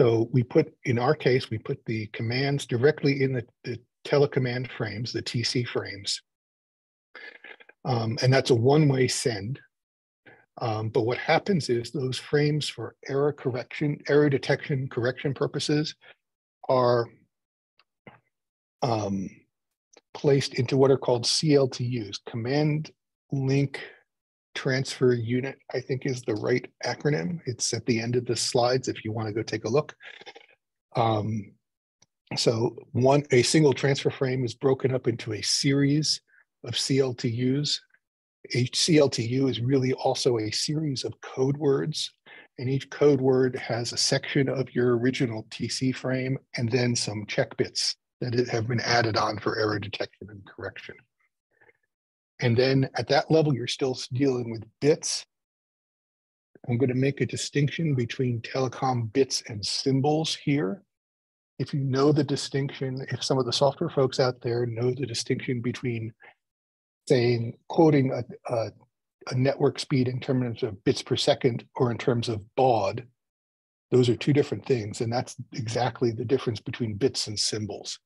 So we put, in our case, we put the commands directly in the, the telecommand frames, the TC frames. Um, and that's a one-way send. Um, but what happens is those frames for error correction, error detection correction purposes are um, placed into what are called CLTUs, Command Link Transfer Unit, I think is the right acronym. It's at the end of the slides if you want to go take a look. Um, so one, a single transfer frame is broken up into a series of CLTUs. Each CLTU is really also a series of code words and each code word has a section of your original TC frame and then some check bits that have been added on for error detection and correction. And then at that level, you're still dealing with bits. I'm going to make a distinction between telecom bits and symbols here. If you know the distinction, if some of the software folks out there know the distinction between saying, quoting a, a, a network speed in terms of bits per second or in terms of baud, those are two different things. And that's exactly the difference between bits and symbols.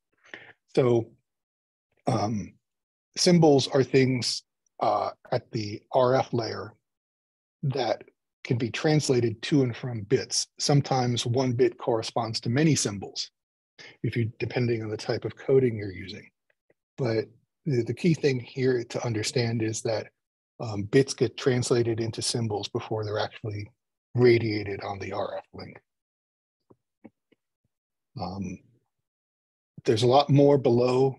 So um, symbols are things uh, at the RF layer that can be translated to and from bits. Sometimes one bit corresponds to many symbols, if you depending on the type of coding you're using. But the, key thing here to understand is that um, bits get translated into symbols before they're actually radiated on the RF link. Um, there's a lot more below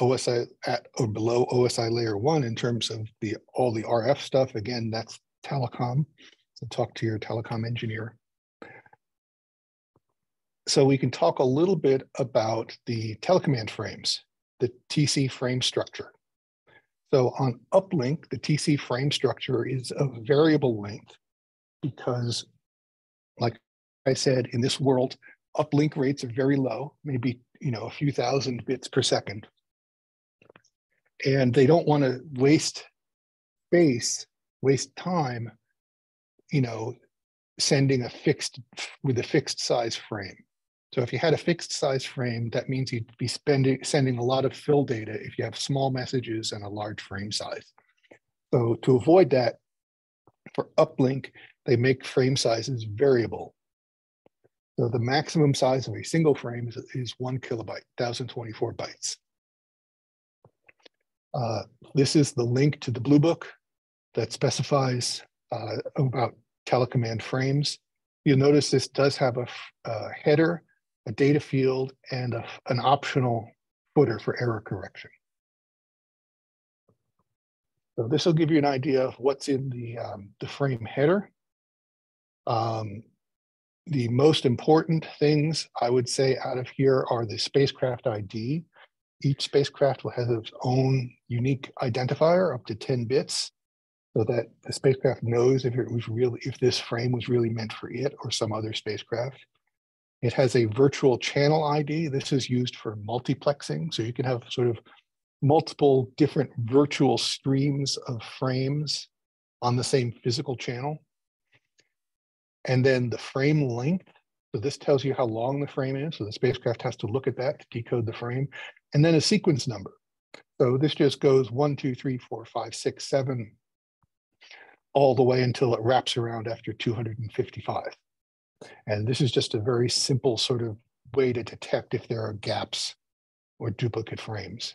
OSI at or below OSI layer one in terms of the all the RF stuff. Again, that's telecom. So talk to your telecom engineer. So we can talk a little bit about the telecommand frames, the TC frame structure. So on uplink, the TC frame structure is of variable length because, like I said, in this world, uplink rates are very low, maybe you know a few thousand bits per second and they don't want to waste space waste time you know sending a fixed with a fixed size frame so if you had a fixed size frame that means you'd be spending sending a lot of fill data if you have small messages and a large frame size so to avoid that for uplink they make frame sizes variable. So the maximum size of a single frame is, is one kilobyte, 1024 bytes. Uh, this is the link to the Blue Book that specifies uh, about telecommand frames. You'll notice this does have a, a header, a data field, and a, an optional footer for error correction. So this will give you an idea of what's in the, um, the frame header. Um, the most important things I would say out of here are the spacecraft ID. Each spacecraft will have its own unique identifier up to 10 bits so that the spacecraft knows if it was really if this frame was really meant for it or some other spacecraft. It has a virtual channel ID. This is used for multiplexing. So you can have sort of multiple different virtual streams of frames on the same physical channel. And then the frame length. So this tells you how long the frame is. So the spacecraft has to look at that to decode the frame. And then a sequence number. So this just goes one, two, three, four, five, six, seven, all the way until it wraps around after 255. And this is just a very simple sort of way to detect if there are gaps or duplicate frames.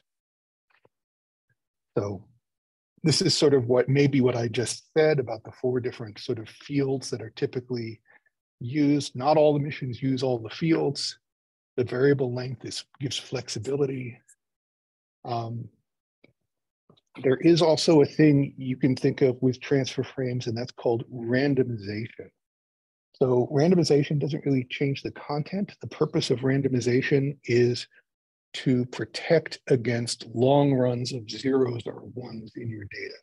So this is sort of what maybe what I just said about the four different sort of fields that are typically used. Not all the missions use all the fields. The variable length is gives flexibility. Um, there is also a thing you can think of with transfer frames, and that's called randomization. So randomization doesn't really change the content. The purpose of randomization is to protect against long runs of zeros or ones in your data.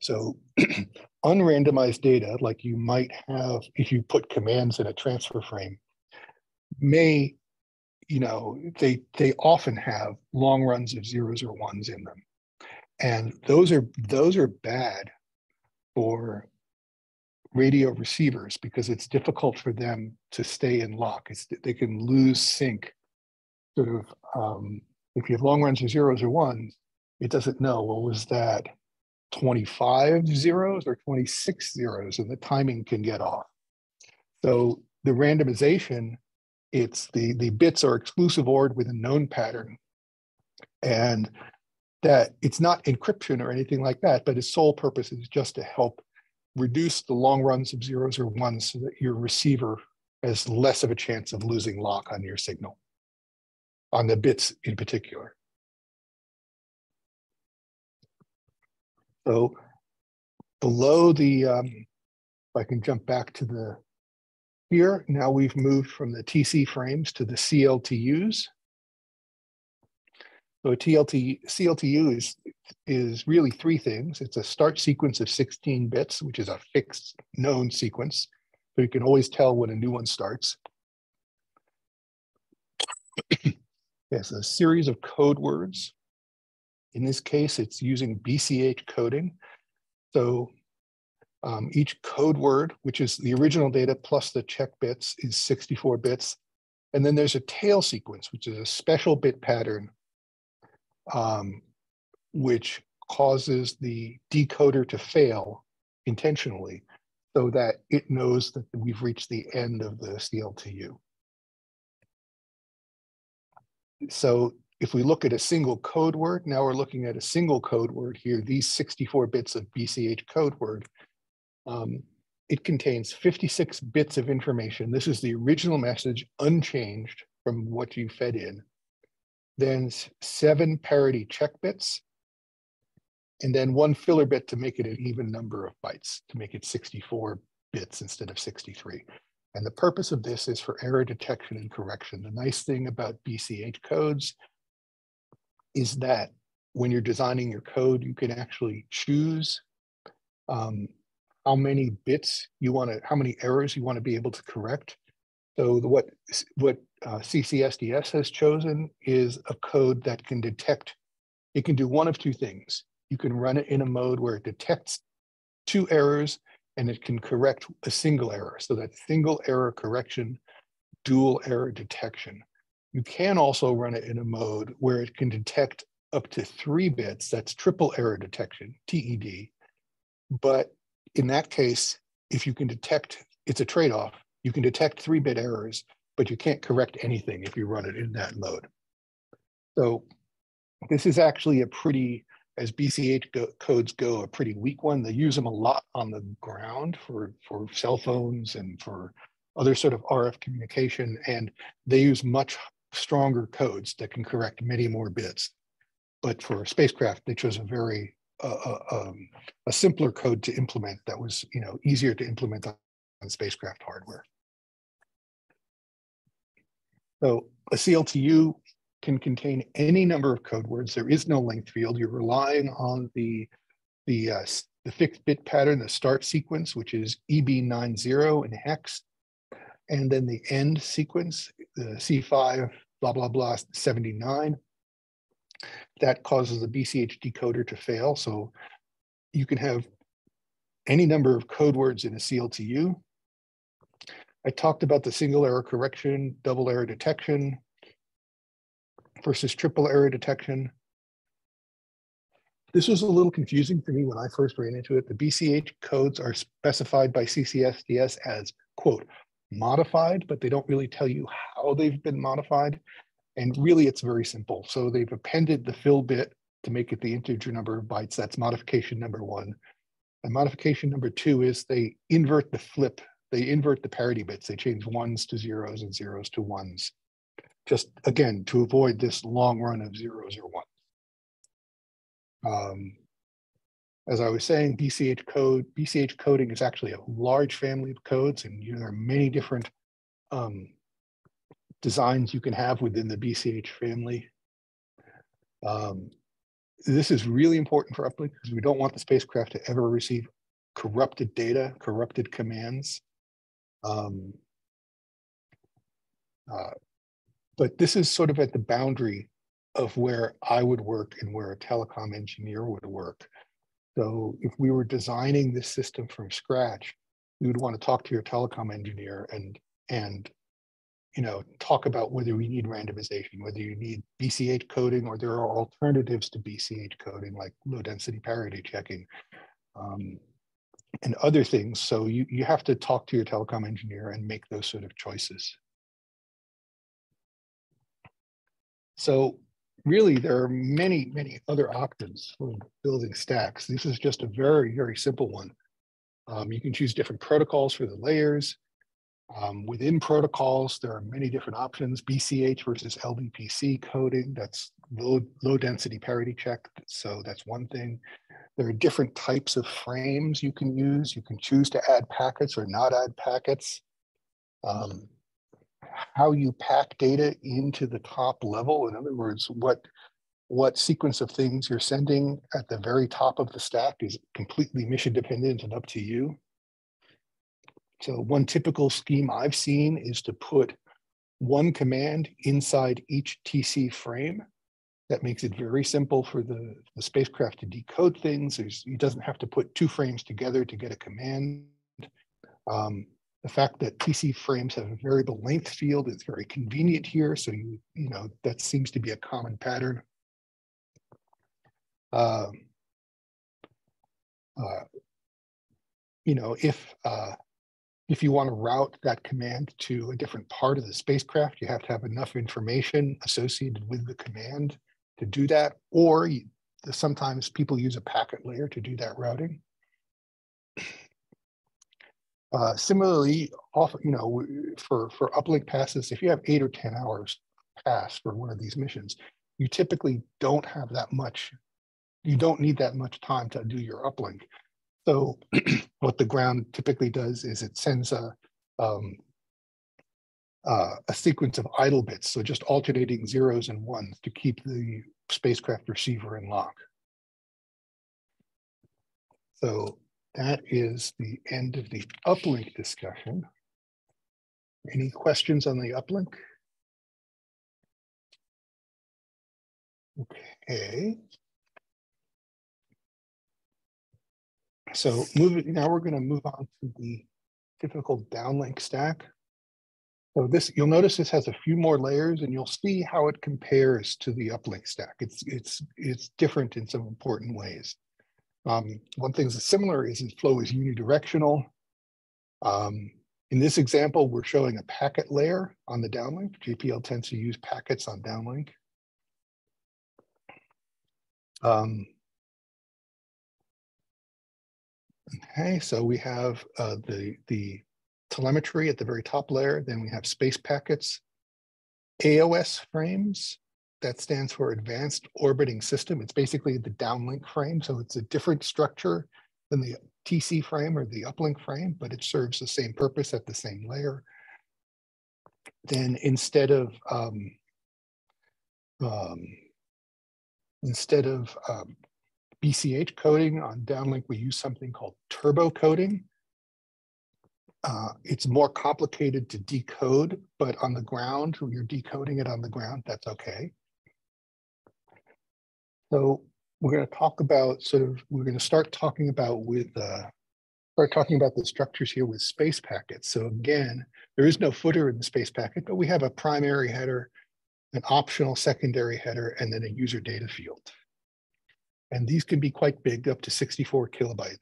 So unrandomized data, like you might have if you put commands in a transfer frame, may, you know, they they often have long runs of zeros or ones in them and those are those are bad for radio receivers because it's difficult for them to stay in lock. It's, they can lose sync. Sort of, um, if you have long runs of zeros or ones, it doesn't know. Well, was that 25 zeros or 26 zeros, and the timing can get off. So the randomization, it's the the bits are exclusive ORed with a known pattern, and that it's not encryption or anything like that, but its sole purpose is just to help reduce the long runs of zeros or ones so that your receiver has less of a chance of losing lock on your signal, on the bits in particular. So below the, um, if I can jump back to the here, now we've moved from the TC frames to the CLTUs. So a TLT, CLTU is, is really three things. It's a start sequence of 16 bits, which is a fixed known sequence. So you can always tell when a new one starts. It's a series of code words. In this case, it's using BCH coding. So um, each code word, which is the original data plus the check bits, is 64 bits. And then there's a tail sequence, which is a special bit pattern um, which causes the decoder to fail intentionally so that it knows that we've reached the end of the CLTU. So if we look at a single code word, now we're looking at a single code word here, these 64 bits of BCH code word, um, it contains 56 bits of information. This is the original message unchanged from what you fed in then seven parity check bits, and then one filler bit to make it an even number of bytes, to make it 64 bits instead of 63. And the purpose of this is for error detection and correction. The nice thing about BCH codes is that when you're designing your code, you can actually choose um, how many bits you want to, how many errors you want to be able to correct. So the, what what uh, CCSDS has chosen is a code that can detect. It can do one of two things. You can run it in a mode where it detects two errors and it can correct a single error. So that single error correction, dual error detection. You can also run it in a mode where it can detect up to three bits. That's triple error detection, TED. But in that case, if you can detect, it's a trade-off. You can detect three-bit errors, but you can't correct anything if you run it in that mode. So this is actually a pretty, as BCH go, codes go, a pretty weak one. They use them a lot on the ground for, for cell phones and for other sort of RF communication, and they use much stronger codes that can correct many more bits. But for spacecraft, they chose a very uh, uh, um, a simpler code to implement that was you know easier to implement on spacecraft hardware. So a CLTU can contain any number of code words. There is no length field. You're relying on the the uh, the fixed bit pattern, the start sequence, which is EB90 in hex, and then the end sequence, the C5 blah blah blah 79 that causes the BCH decoder to fail. So you can have any number of code words in a CLTU. I talked about the single error correction, double error detection versus triple error detection. This was a little confusing for me when I first ran into it. The BCH codes are specified by CCSDS as, quote, modified, but they don't really tell you how they've been modified. And really, it's very simple. So they've appended the fill bit to make it the integer number of bytes. That's modification number one. And modification number two is they invert the flip. They invert the parity bits. They change ones to zeros and zeros to ones. Just again, to avoid this long run of zeros or ones. Um, as I was saying, BCH code, BCH coding is actually a large family of codes, and you know, there are many different um, designs you can have within the BCH family. Um, this is really important for uplink because we don't want the spacecraft to ever receive corrupted data, corrupted commands. Um, uh, but this is sort of at the boundary of where I would work and where a telecom engineer would work. So if we were designing this system from scratch, you would want to talk to your telecom engineer and and you know, talk about whether we need randomization, whether you need BCH coding, or there are alternatives to BCH coding, like low density parity checking, um, and other things. So you, you have to talk to your telecom engineer and make those sort of choices. So really, there are many, many other options for building stacks. This is just a very, very simple one. Um, you can choose different protocols for the layers. Um, within protocols, there are many different options, BCH versus LDPC coding, that's low, low density parity check. So that's one thing. There are different types of frames you can use. You can choose to add packets or not add packets. Um, how you pack data into the top level. In other words, what what sequence of things you're sending at the very top of the stack is completely mission dependent and up to you. So one typical scheme I've seen is to put one command inside each TC frame. That makes it very simple for the, the spacecraft to decode things. There's, he doesn't have to put two frames together to get a command. Um, the fact that TC frames have a variable length field is very convenient here. So you, you know, that seems to be a common pattern. Um, uh, you know, if uh, if you want to route that command to a different part of the spacecraft, you have to have enough information associated with the command to do that. Or you, sometimes people use a packet layer to do that routing. Uh, similarly, often, you know, for, for uplink passes, if you have eight or 10 hours pass for one of these missions, you typically don't have that much, you don't need that much time to do your uplink. So what the ground typically does is it sends a, um, uh, a sequence of idle bits, so just alternating zeros and ones to keep the spacecraft receiver in lock. So that is the end of the uplink discussion. Any questions on the uplink? Okay. So moving now we're going to move on to the typical downlink stack. So this you'll notice this has a few more layers and you'll see how it compares to the uplink stack. It's it's it's different in some important ways. Um, one thing that's similar is flow is unidirectional. Um, in this example, we're showing a packet layer on the downlink. JPL tends to use packets on downlink. Um, okay, so we have uh, the, the telemetry at the very top layer. Then we have space packets, AOS frames. That stands for Advanced Orbiting System. It's basically the downlink frame. So it's a different structure than the TC frame or the uplink frame, but it serves the same purpose at the same layer. Then instead of um, um, instead of um, BCH coding on downlink, we use something called turbo coding. Uh, it's more complicated to decode, but on the ground, when you're decoding it on the ground, that's okay. So we're going to talk about sort of, we're going to start talking about with, uh, start talking about the structures here with space packets. So again, there is no footer in the space packet, but we have a primary header, an optional secondary header, and then a user data field. And these can be quite big, up to 64 kilobytes.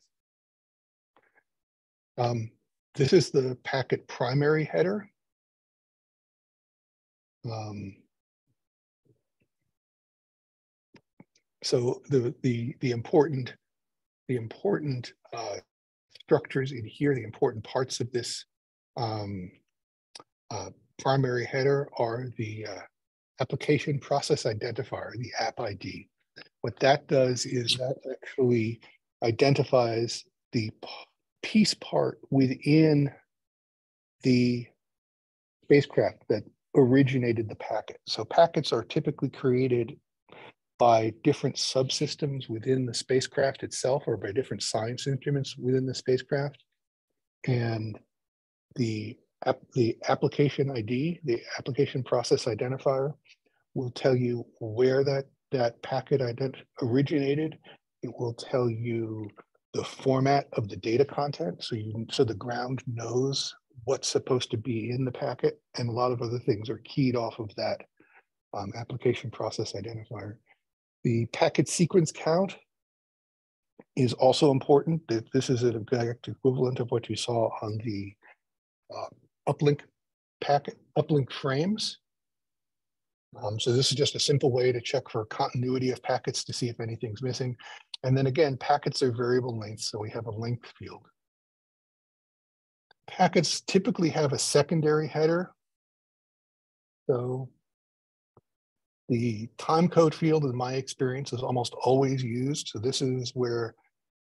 Um, this is the packet primary header. Um, so the the the important the important uh, structures in here, the important parts of this um, uh, primary header are the uh, application process identifier, the app ID. What that does is that actually identifies the piece part within the spacecraft that originated the packet. So packets are typically created by different subsystems within the spacecraft itself or by different science instruments within the spacecraft. And the, app, the application ID, the application process identifier, will tell you where that, that packet originated. It will tell you the format of the data content. So you so the ground knows what's supposed to be in the packet, and a lot of other things are keyed off of that um, application process identifier. The packet sequence count is also important. This is an exact equivalent of what you saw on the uh, uplink packet uplink frames. Um, so this is just a simple way to check for continuity of packets to see if anything's missing. And then again, packets are variable length, so we have a length field. Packets typically have a secondary header. So the time code field, in my experience, is almost always used. So this is where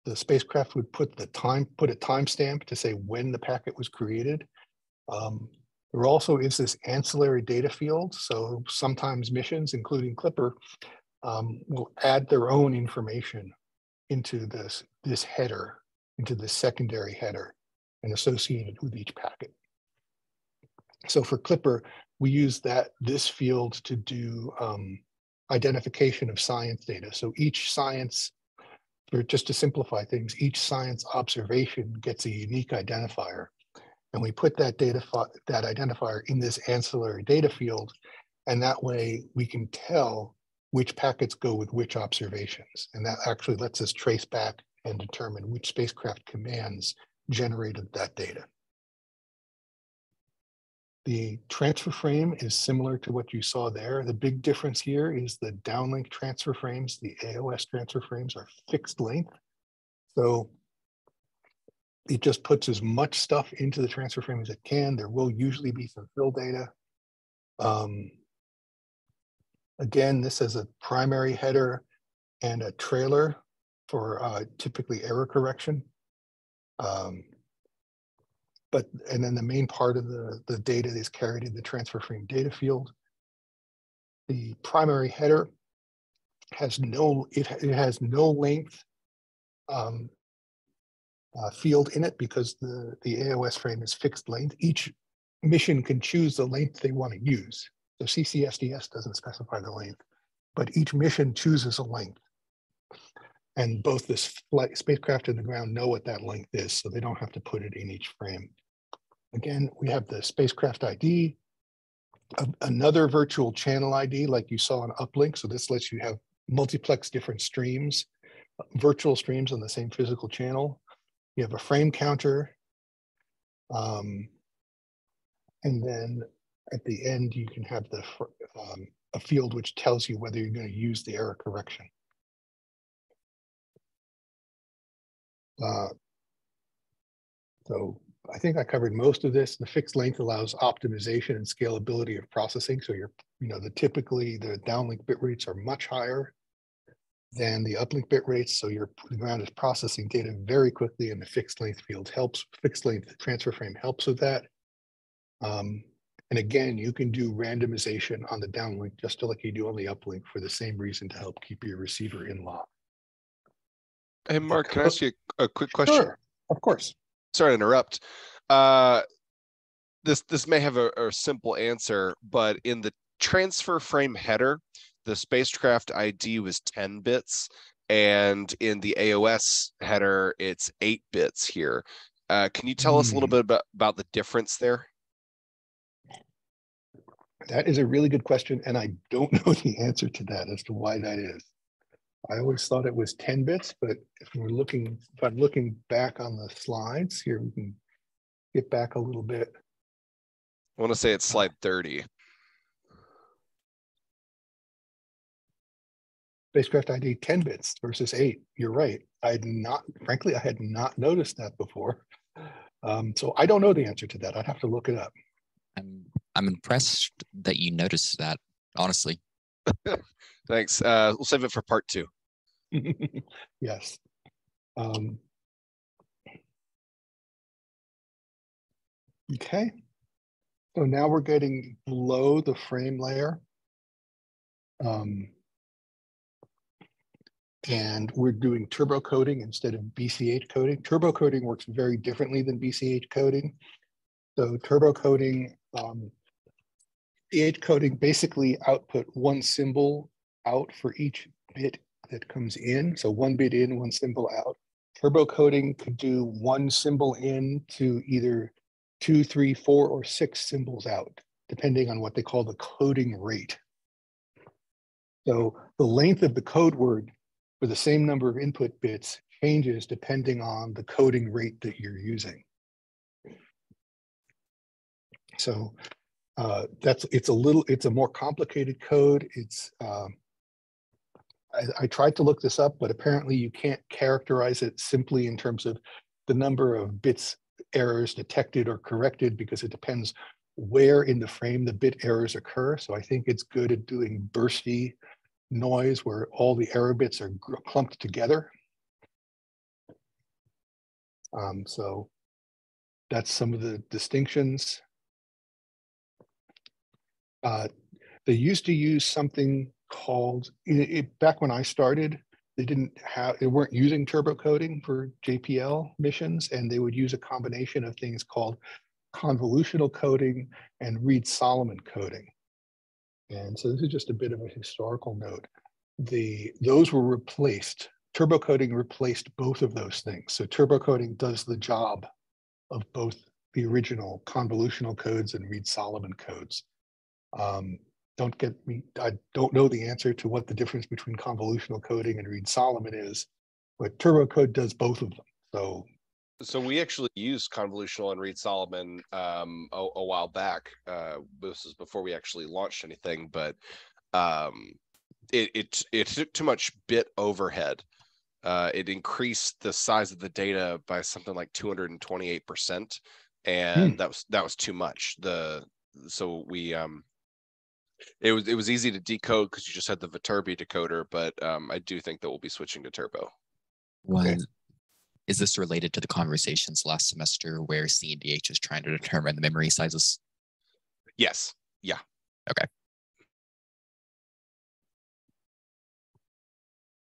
the spacecraft would put the time, put a timestamp to say when the packet was created. Um, there also is this ancillary data field. So sometimes missions, including Clipper, um, will add their own information into this, this header, into the secondary header and associated with each packet. So for Clipper, we use that this field to do um, identification of science data. So each science, or just to simplify things, each science observation gets a unique identifier. And we put that data that identifier in this ancillary data field. And that way we can tell which packets go with which observations. And that actually lets us trace back and determine which spacecraft commands generated that data. The transfer frame is similar to what you saw there. The big difference here is the downlink transfer frames, the AOS transfer frames are fixed length. So it just puts as much stuff into the transfer frame as it can. There will usually be some fill data. Um, Again, this is a primary header and a trailer for uh, typically error correction. Um, but and then the main part of the, the data is carried in the transfer frame data field. The primary header has no it, it has no length um, uh, field in it because the the AOS frame is fixed length. Each mission can choose the length they want to use. So CCSDS doesn't specify the length, but each mission chooses a length. And both the spacecraft and the ground know what that length is, so they don't have to put it in each frame. Again, we have the spacecraft ID, a, another virtual channel ID like you saw on uplink. So this lets you have multiplex different streams, virtual streams on the same physical channel. You have a frame counter, Um, and then at the end, you can have the um, a field which tells you whether you're going to use the error correction. Uh, so I think I covered most of this. The fixed length allows optimization and scalability of processing. So you're, you know, the typically the downlink bit rates are much higher than the uplink bit rates. So your the ground is processing data very quickly and the fixed length field helps, fixed length transfer frame helps with that. Um, and again, you can do randomization on the downlink just like you do on the uplink for the same reason to help keep your receiver in lock. Hey, Marc, can I ask you a quick question? Sure, of course. Sorry to interrupt. Uh, this this may have a, a simple answer, but in the transfer frame header, the spacecraft ID was 10 bits, and in the AOS header, it's eight bits here. Uh, can you tell us a little hmm. bit about, about the difference there? That is a really good question, and I don't know the answer to that as to why that is. I always thought it was 10 bits, but if we're looking, if I'm looking back on the slides here, we can get back a little bit. I want to say it's slide 30. Spacecraft ID 10 bits versus eight. You're right. I had not, frankly, I had not noticed that before. Um, so I don't know the answer to that. I'd have to look it up. I'm I'm impressed that you noticed that, honestly. Thanks. Uh, we'll save it for part two. yes. Um, okay. So now we're getting below the frame layer. Um, and we're doing turbo coding instead of BCH coding. Turbo coding works very differently than BCH coding. So turbo coding um, BCH coding basically output one symbol out for each bit that comes in. So one bit in, one symbol out. Turbo coding could do one symbol in to either two, three, four, or six symbols out, depending on what they call the coding rate. So the length of the code word for the same number of input bits changes depending on the coding rate that you're using. So uh, that's it's a little it's a more complicated code. It's um, I, I, tried to look this up, but apparently you can't characterize it simply in terms of the number of bits errors detected or corrected because it depends where in the frame the bit errors occur. So I think it's good at doing bursty noise where all the error bits are clumped together. Um, so that's some of the distinctions. Uh, they used to use something called it, back when I started. They didn't have they weren't using turbo coding for JPL missions, and they would use a combination of things called convolutional coding and Reed Solomon coding. And so this is just a bit of a historical note. The those were replaced. Turbo coding replaced both of those things. So turbo coding does the job of both the original convolutional codes and Reed Solomon codes. Um, don't get me, I don't know the answer to what the difference between convolutional coding and Reed Solomon is, but Turbo Code does both of them. So so we actually used convolutional and Reed Solomon um, a, a, while back. Uh, this is before we actually launched anything, but um, it, it it took too much bit overhead. Uh, it increased the size of the data by something like 228 percent, and hmm. that was that was too much. The so we um, it was it was easy to decode because you just had the Viterbi decoder, but um, I do think that we'll be switching to Turbo. Well, okay. is this related to the conversations last semester where C&DH is trying to determine the memory sizes? Yes. Yeah. Okay.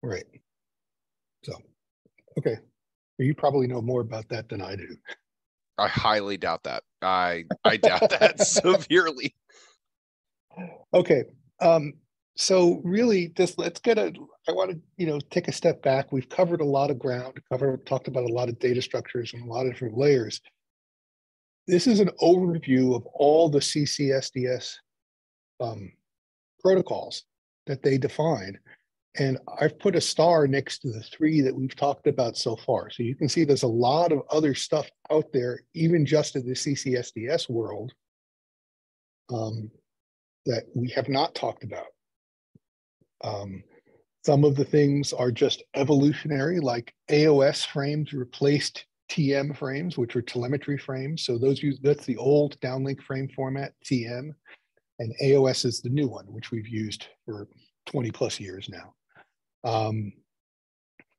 Right. So, okay. You probably know more about that than I do. I highly doubt that. I I doubt that severely. Okay. Um, so really just let's get a I want to, you know, take a step back. We've covered a lot of ground, covered talked about a lot of data structures and a lot of different layers. This is an overview of all the CCSDS um, protocols that they define. And I've put a star next to the three that we've talked about so far. So you can see there's a lot of other stuff out there, even just in the CCSDS world, um, that we have not talked about. Um, some of the things are just evolutionary, like AOS frames replaced TM frames, which were telemetry frames. So those use that's the old downlink frame format, TM, and AOS is the new one, which we've used for 20 plus years now. Um,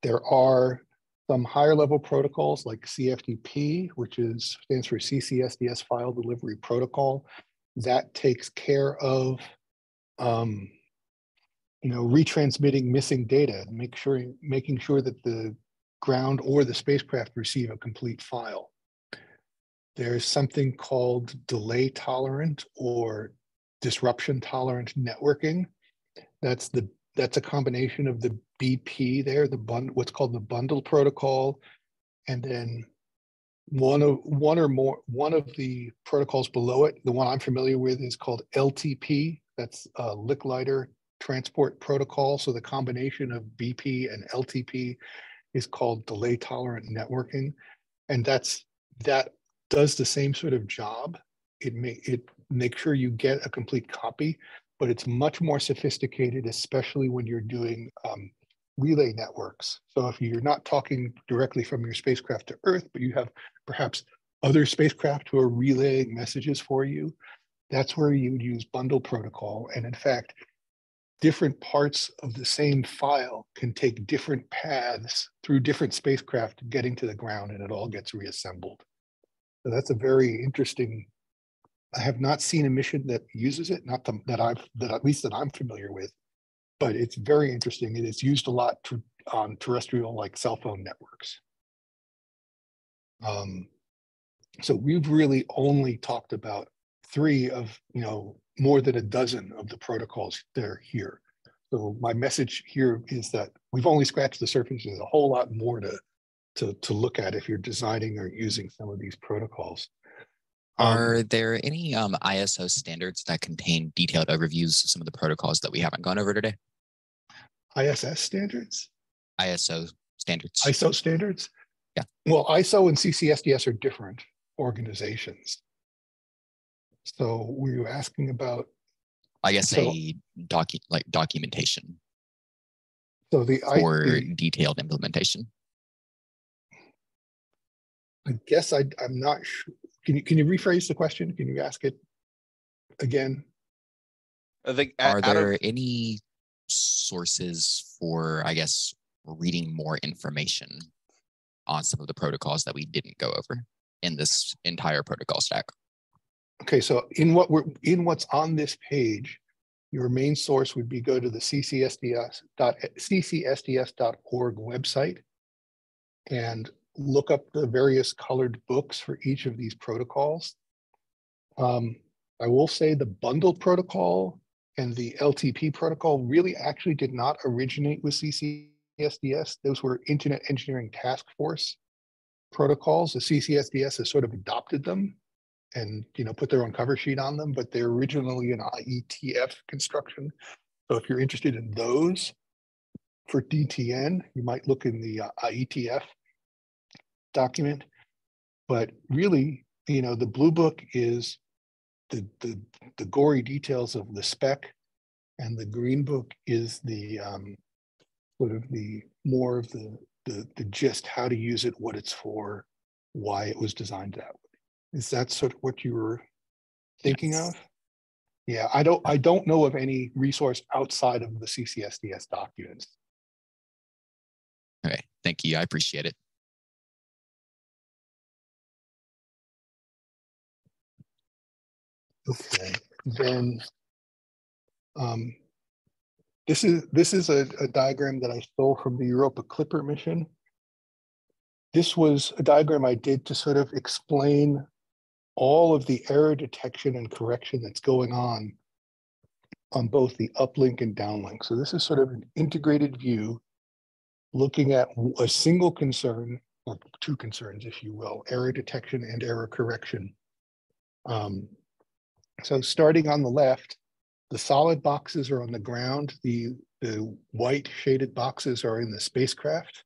there are some higher level protocols like CFDP, which is stands for CCSDS File Delivery Protocol. That takes care of, um, you know, retransmitting missing data, make sure making sure that the ground or the spacecraft receive a complete file. There's something called delay tolerant or disruption tolerant networking. That's the that's a combination of the BP there, the bund, what's called the bundle protocol, and then one of one or more one of the protocols below it. The one I'm familiar with is called LTP. That's a Licklider Transport Protocol. So the combination of BP and LTP is called delay tolerant networking, and that's that does the same sort of job. It may it make sure you get a complete copy but it's much more sophisticated, especially when you're doing um, relay networks. So if you're not talking directly from your spacecraft to Earth, but you have perhaps other spacecraft who are relaying messages for you, that's where you would use bundle protocol. And in fact, different parts of the same file can take different paths through different spacecraft getting to the ground and it all gets reassembled. So that's a very interesting I have not seen a mission that uses it, not the, that I've that at least that I'm familiar with, but it's very interesting. And It is used a lot to, on terrestrial like cell phone networks. Um, so we've really only talked about three of you know more than a dozen of the protocols that are here. So my message here is that we've only scratched the surface. There's a whole lot more to to to look at if you're designing or using some of these protocols. Um, Are there any um, ISO standards that contain detailed overviews of some of the protocols that we haven't gone over today? ISS standards? ISO standards. ISO standards? Yeah. Well, ISO and CCSDS are different organizations. So were you asking about? I guess so, a docu like documentation. So the the, detailed implementation. I guess I, I'm not sure. Can you can you rephrase the question? Can you ask it again? I think are there of, any sources for I guess reading more information on some of the protocols that we didn't go over in this entire protocol stack? Okay, so in what we're in what's on this page, your main source would be go to the ccsds.ccsds.org website and look up the various colored books for each of these protocols. Um, I will say the bundle protocol and the LTP protocol really actually did not originate with CCSDS. Those were Internet Engineering Task Force protocols. The CCSDS has sort of adopted them and you know put their own cover sheet on them, but they're originally an IETF construction. So if you're interested in those for DTN, you might look in the uh, IETF document. But really, you know, the blue book is the the, the gory details of the spec, and the green book is the um, sort of the more of the, the the gist, how to use it, what it's for, why it was designed that way. Is that sort of what you were thinking yes. of? Yeah, I don't I don't know of any resource outside of the CCSDS documents. Okay, thank you. I appreciate it. Okay, then um, this is this is a, a diagram that I stole from the Europa Clipper mission. This was a diagram I did to sort of explain all of the error detection and correction that's going on on both the uplink and downlink. So this is sort of an integrated view looking at a single concern, or two concerns, if you will, error detection and error correction. Um, so starting on the left, the solid boxes are on the ground. The, the white shaded boxes are in the spacecraft.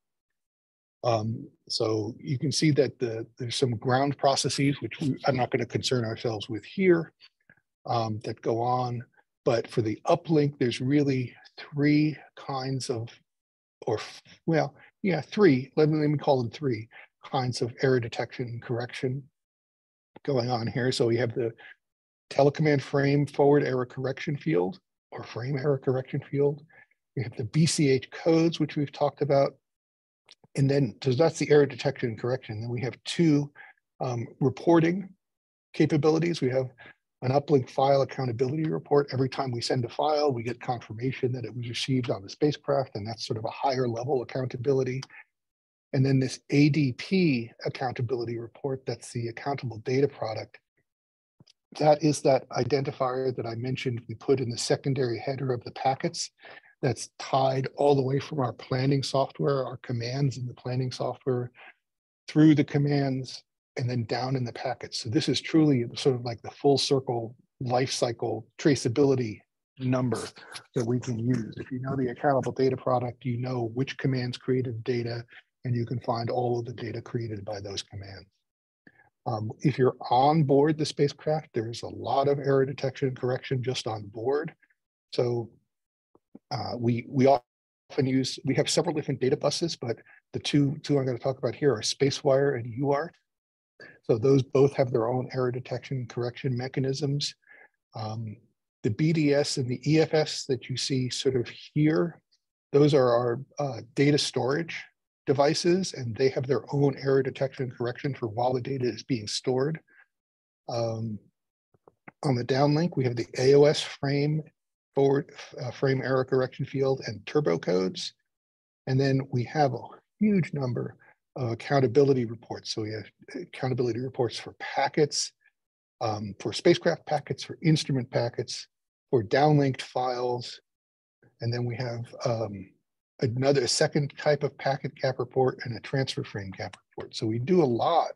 Um, so you can see that the, there's some ground processes, which we, I'm not going to concern ourselves with here, um, that go on. But for the uplink, there's really three kinds of, or well, yeah, three, let me, let me call them three kinds of error detection correction going on here. So we have the telecommand frame forward error correction field or frame error correction field. We have the BCH codes, which we've talked about and then so that's the error detection and correction. Then we have two um, reporting capabilities. We have an uplink file accountability report. Every time we send a file, we get confirmation that it was received on the spacecraft, and that's sort of a higher level accountability. And then this ADP accountability report, that's the accountable data product. That is that identifier that I mentioned we put in the secondary header of the packets that's tied all the way from our planning software, our commands in the planning software, through the commands, and then down in the packets. So this is truly sort of like the full circle life cycle traceability number that we can use. If you know the accountable data product, you know which commands created data, and you can find all of the data created by those commands. Um, if you're on board the spacecraft, there's a lot of error detection and correction just on board. So uh, we we often use we have several different data buses, but the two two I'm going to talk about here are SpaceWire and UART. So those both have their own error detection and correction mechanisms. Um, the BDS and the EFS that you see sort of here, those are our uh, data storage devices, and they have their own error detection and correction for while the data is being stored. Um, on the downlink, we have the AOS frame forward uh, frame error correction field and turbo codes. And then we have a huge number of accountability reports. So we have accountability reports for packets, um, for spacecraft packets, for instrument packets, for downlinked files. And then we have um, another second type of packet cap report and a transfer frame cap report. So we do a lot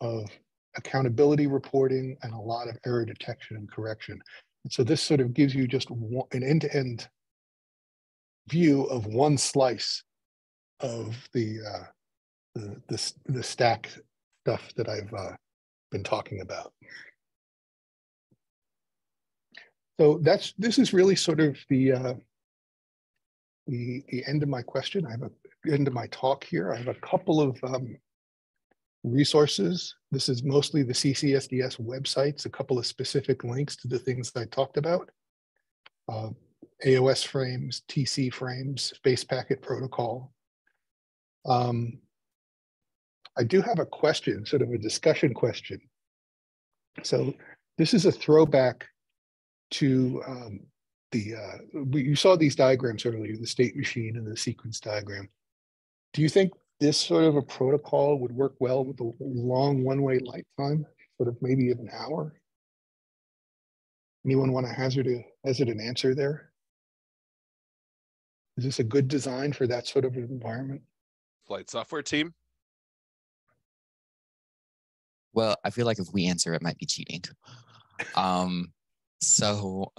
of accountability reporting and a lot of error detection and correction. And so this sort of gives you just one, an end-to-end view of one slice of the, uh, the, the, the stack stuff that I've uh, been talking about. So that's this is really sort of the uh, the the end of my question. I have a end of my talk here. I have a couple of um, resources. This is mostly the CCSDS websites, a couple of specific links to the things I talked about. Uh, AOS frames, TC frames, space packet protocol. Um, I do have a question, sort of a discussion question. So this is a throwback to um, the, uh, you saw these diagrams earlier, the state machine and the sequence diagram. Do you think this sort of a protocol would work well with a long one-way light time, sort of maybe of an hour. Anyone want to hazard a hazard an answer there? Is this a good design for that sort of environment? Flight software team. Well, I feel like if we answer, it might be cheating. Um, so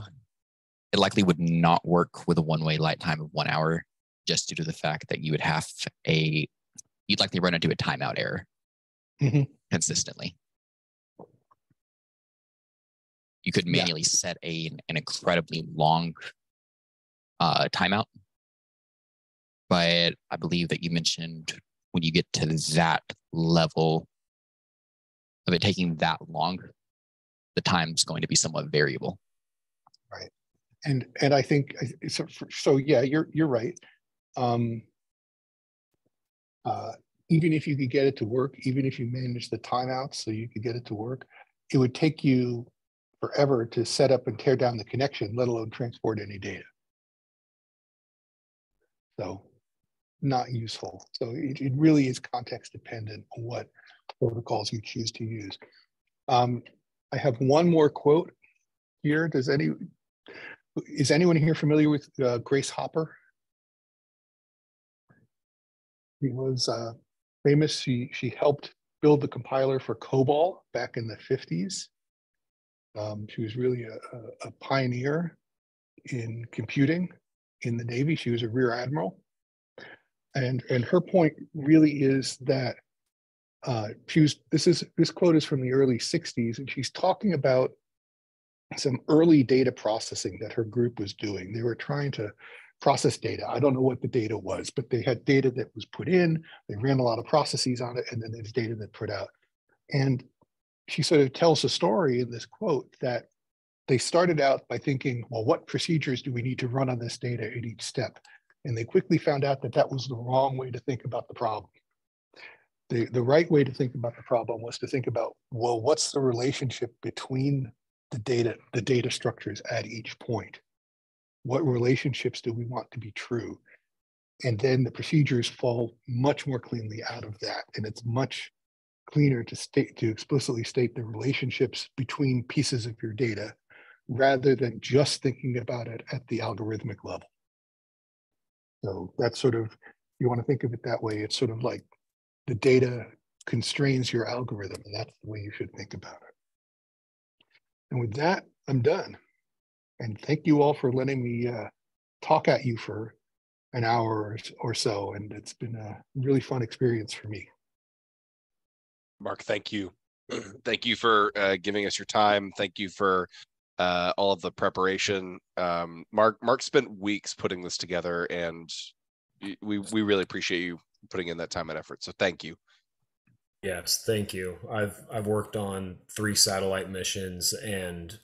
it likely would not work with a one-way light time of one hour, just due to the fact that you would have a you'd likely run into a timeout error mm-hmm. consistently. You could manually yeah. set a an incredibly long uh, timeout, but I believe that you mentioned when you get to that level of it taking that long, the time's going to be somewhat variable. Right, and and I think so. So yeah, you're you're right. Um, uh, even if you could get it to work, even if you manage the timeouts so you could get it to work, it would take you forever to set up and tear down the connection, let alone transport any data. So not useful. So it, it really is context dependent on what protocols you choose to use. Um, I have one more quote here. Does any, is anyone here familiar with uh, Grace Hopper? She was uh, famous. She she helped build the compiler for COBOL back in the 50s. Um, she was really a, a, pioneer in computing. in the Navy. She was a rear admiral. And, and her point really is that uh, she was, this is, this quote is from the early 60s, and she's talking about some early data processing that her group was doing. They were trying to process data. I don't know what the data was, but they had data that was put in, they ran a lot of processes on it, and then there's data that put out. And she sort of tells a story in this quote that they started out by thinking, well, what procedures do we need to run on this data at each step? And they quickly found out that that was the wrong way to think about the problem. The, the right way to think about the problem was to think about, well, what's the relationship between the data, the data structures at each point? What relationships do we want to be true? And then the procedures fall much more cleanly out of that. And it's much cleaner to state to explicitly state the relationships between pieces of your data rather than just thinking about it at the algorithmic level. So that's sort of, you want to think of it that way. It's sort of like the data constrains your algorithm, and that's the way you should think about it. And with that, I'm done. And thank you all for letting me uh, talk at you for an hour or so. And it's been a really fun experience for me. Marc, thank you. thank you for uh, giving us your time. Thank you for uh, all of the preparation. Um, Marc, Marc spent weeks putting this together, and we we really appreciate you putting in that time and effort. So thank you. Yes, thank you. I've I've worked on three satellite missions, and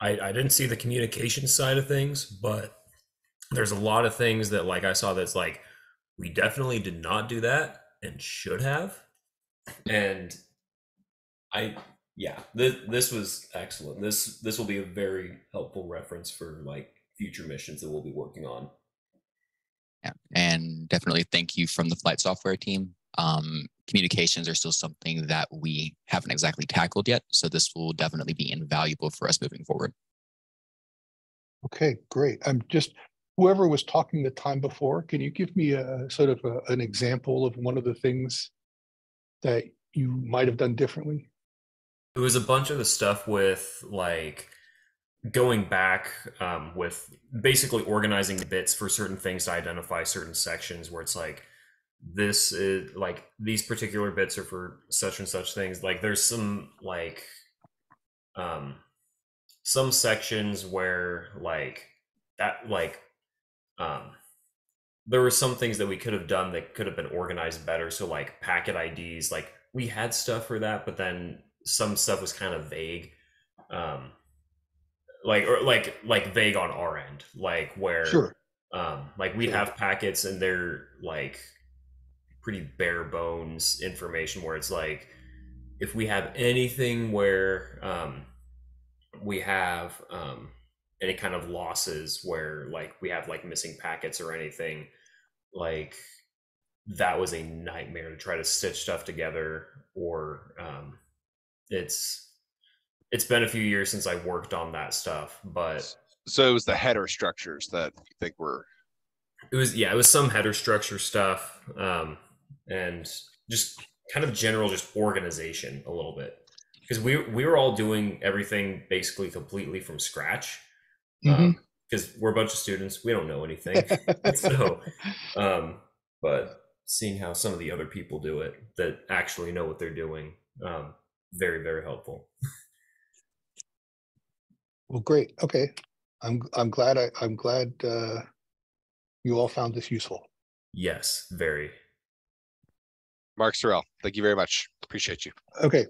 I I didn't see the communication side of things, but there's a lot of things that like I saw that's like we definitely did not do that and should have and I yeah this this was excellent. This this will be a very helpful reference for like future missions that we'll be working on. Yeah, and definitely thank you from the flight software team. Um, communications are still something that we haven't exactly tackled yet, so this will definitely be invaluable for us moving forward. Okay, great. I'm just whoever was talking the time before. Can you give me a sort of a, an example of one of the things that you might have done differently? It was a bunch of the stuff with like going back um, with basically organizing bits for certain things to identify certain sections where it's like this is like these particular bits are for such and such things like there's some like um some sections where like that like um there were some things that we could have done that could have been organized better. So like packet IDs, like we had stuff for that, but then some stuff was kind of vague. Um, like or like like vague on our end, like where sure. um like we sure. have packets and they're like pretty bare bones information where it's like if we have anything where um we have um any kind of losses where like we have like missing packets or anything like that was a nightmare to try to stitch stuff together or um, it's it's been a few years since I worked on that stuff, but so it was the header structures that you think were it was yeah, it was some header structure stuff um, and just kind of general just organization a little bit. Because we we were all doing everything basically completely from scratch. Mm-hmm. Um, because we're a bunch of students. We don't know anything. So um but seeing how some of the other people do it that actually know what they're doing um very very helpful. Well great. Okay. I'm i'm glad i i'm glad uh you all found this useful. Yes very Marc Sarrel, thank you very much appreciate you okay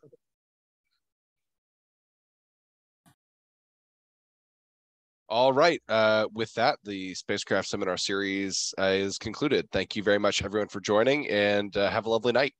All right. Uh, with that, the spacecraft seminar series uh, is concluded. Thank you very much, everyone, for joining, and uh, have a lovely night.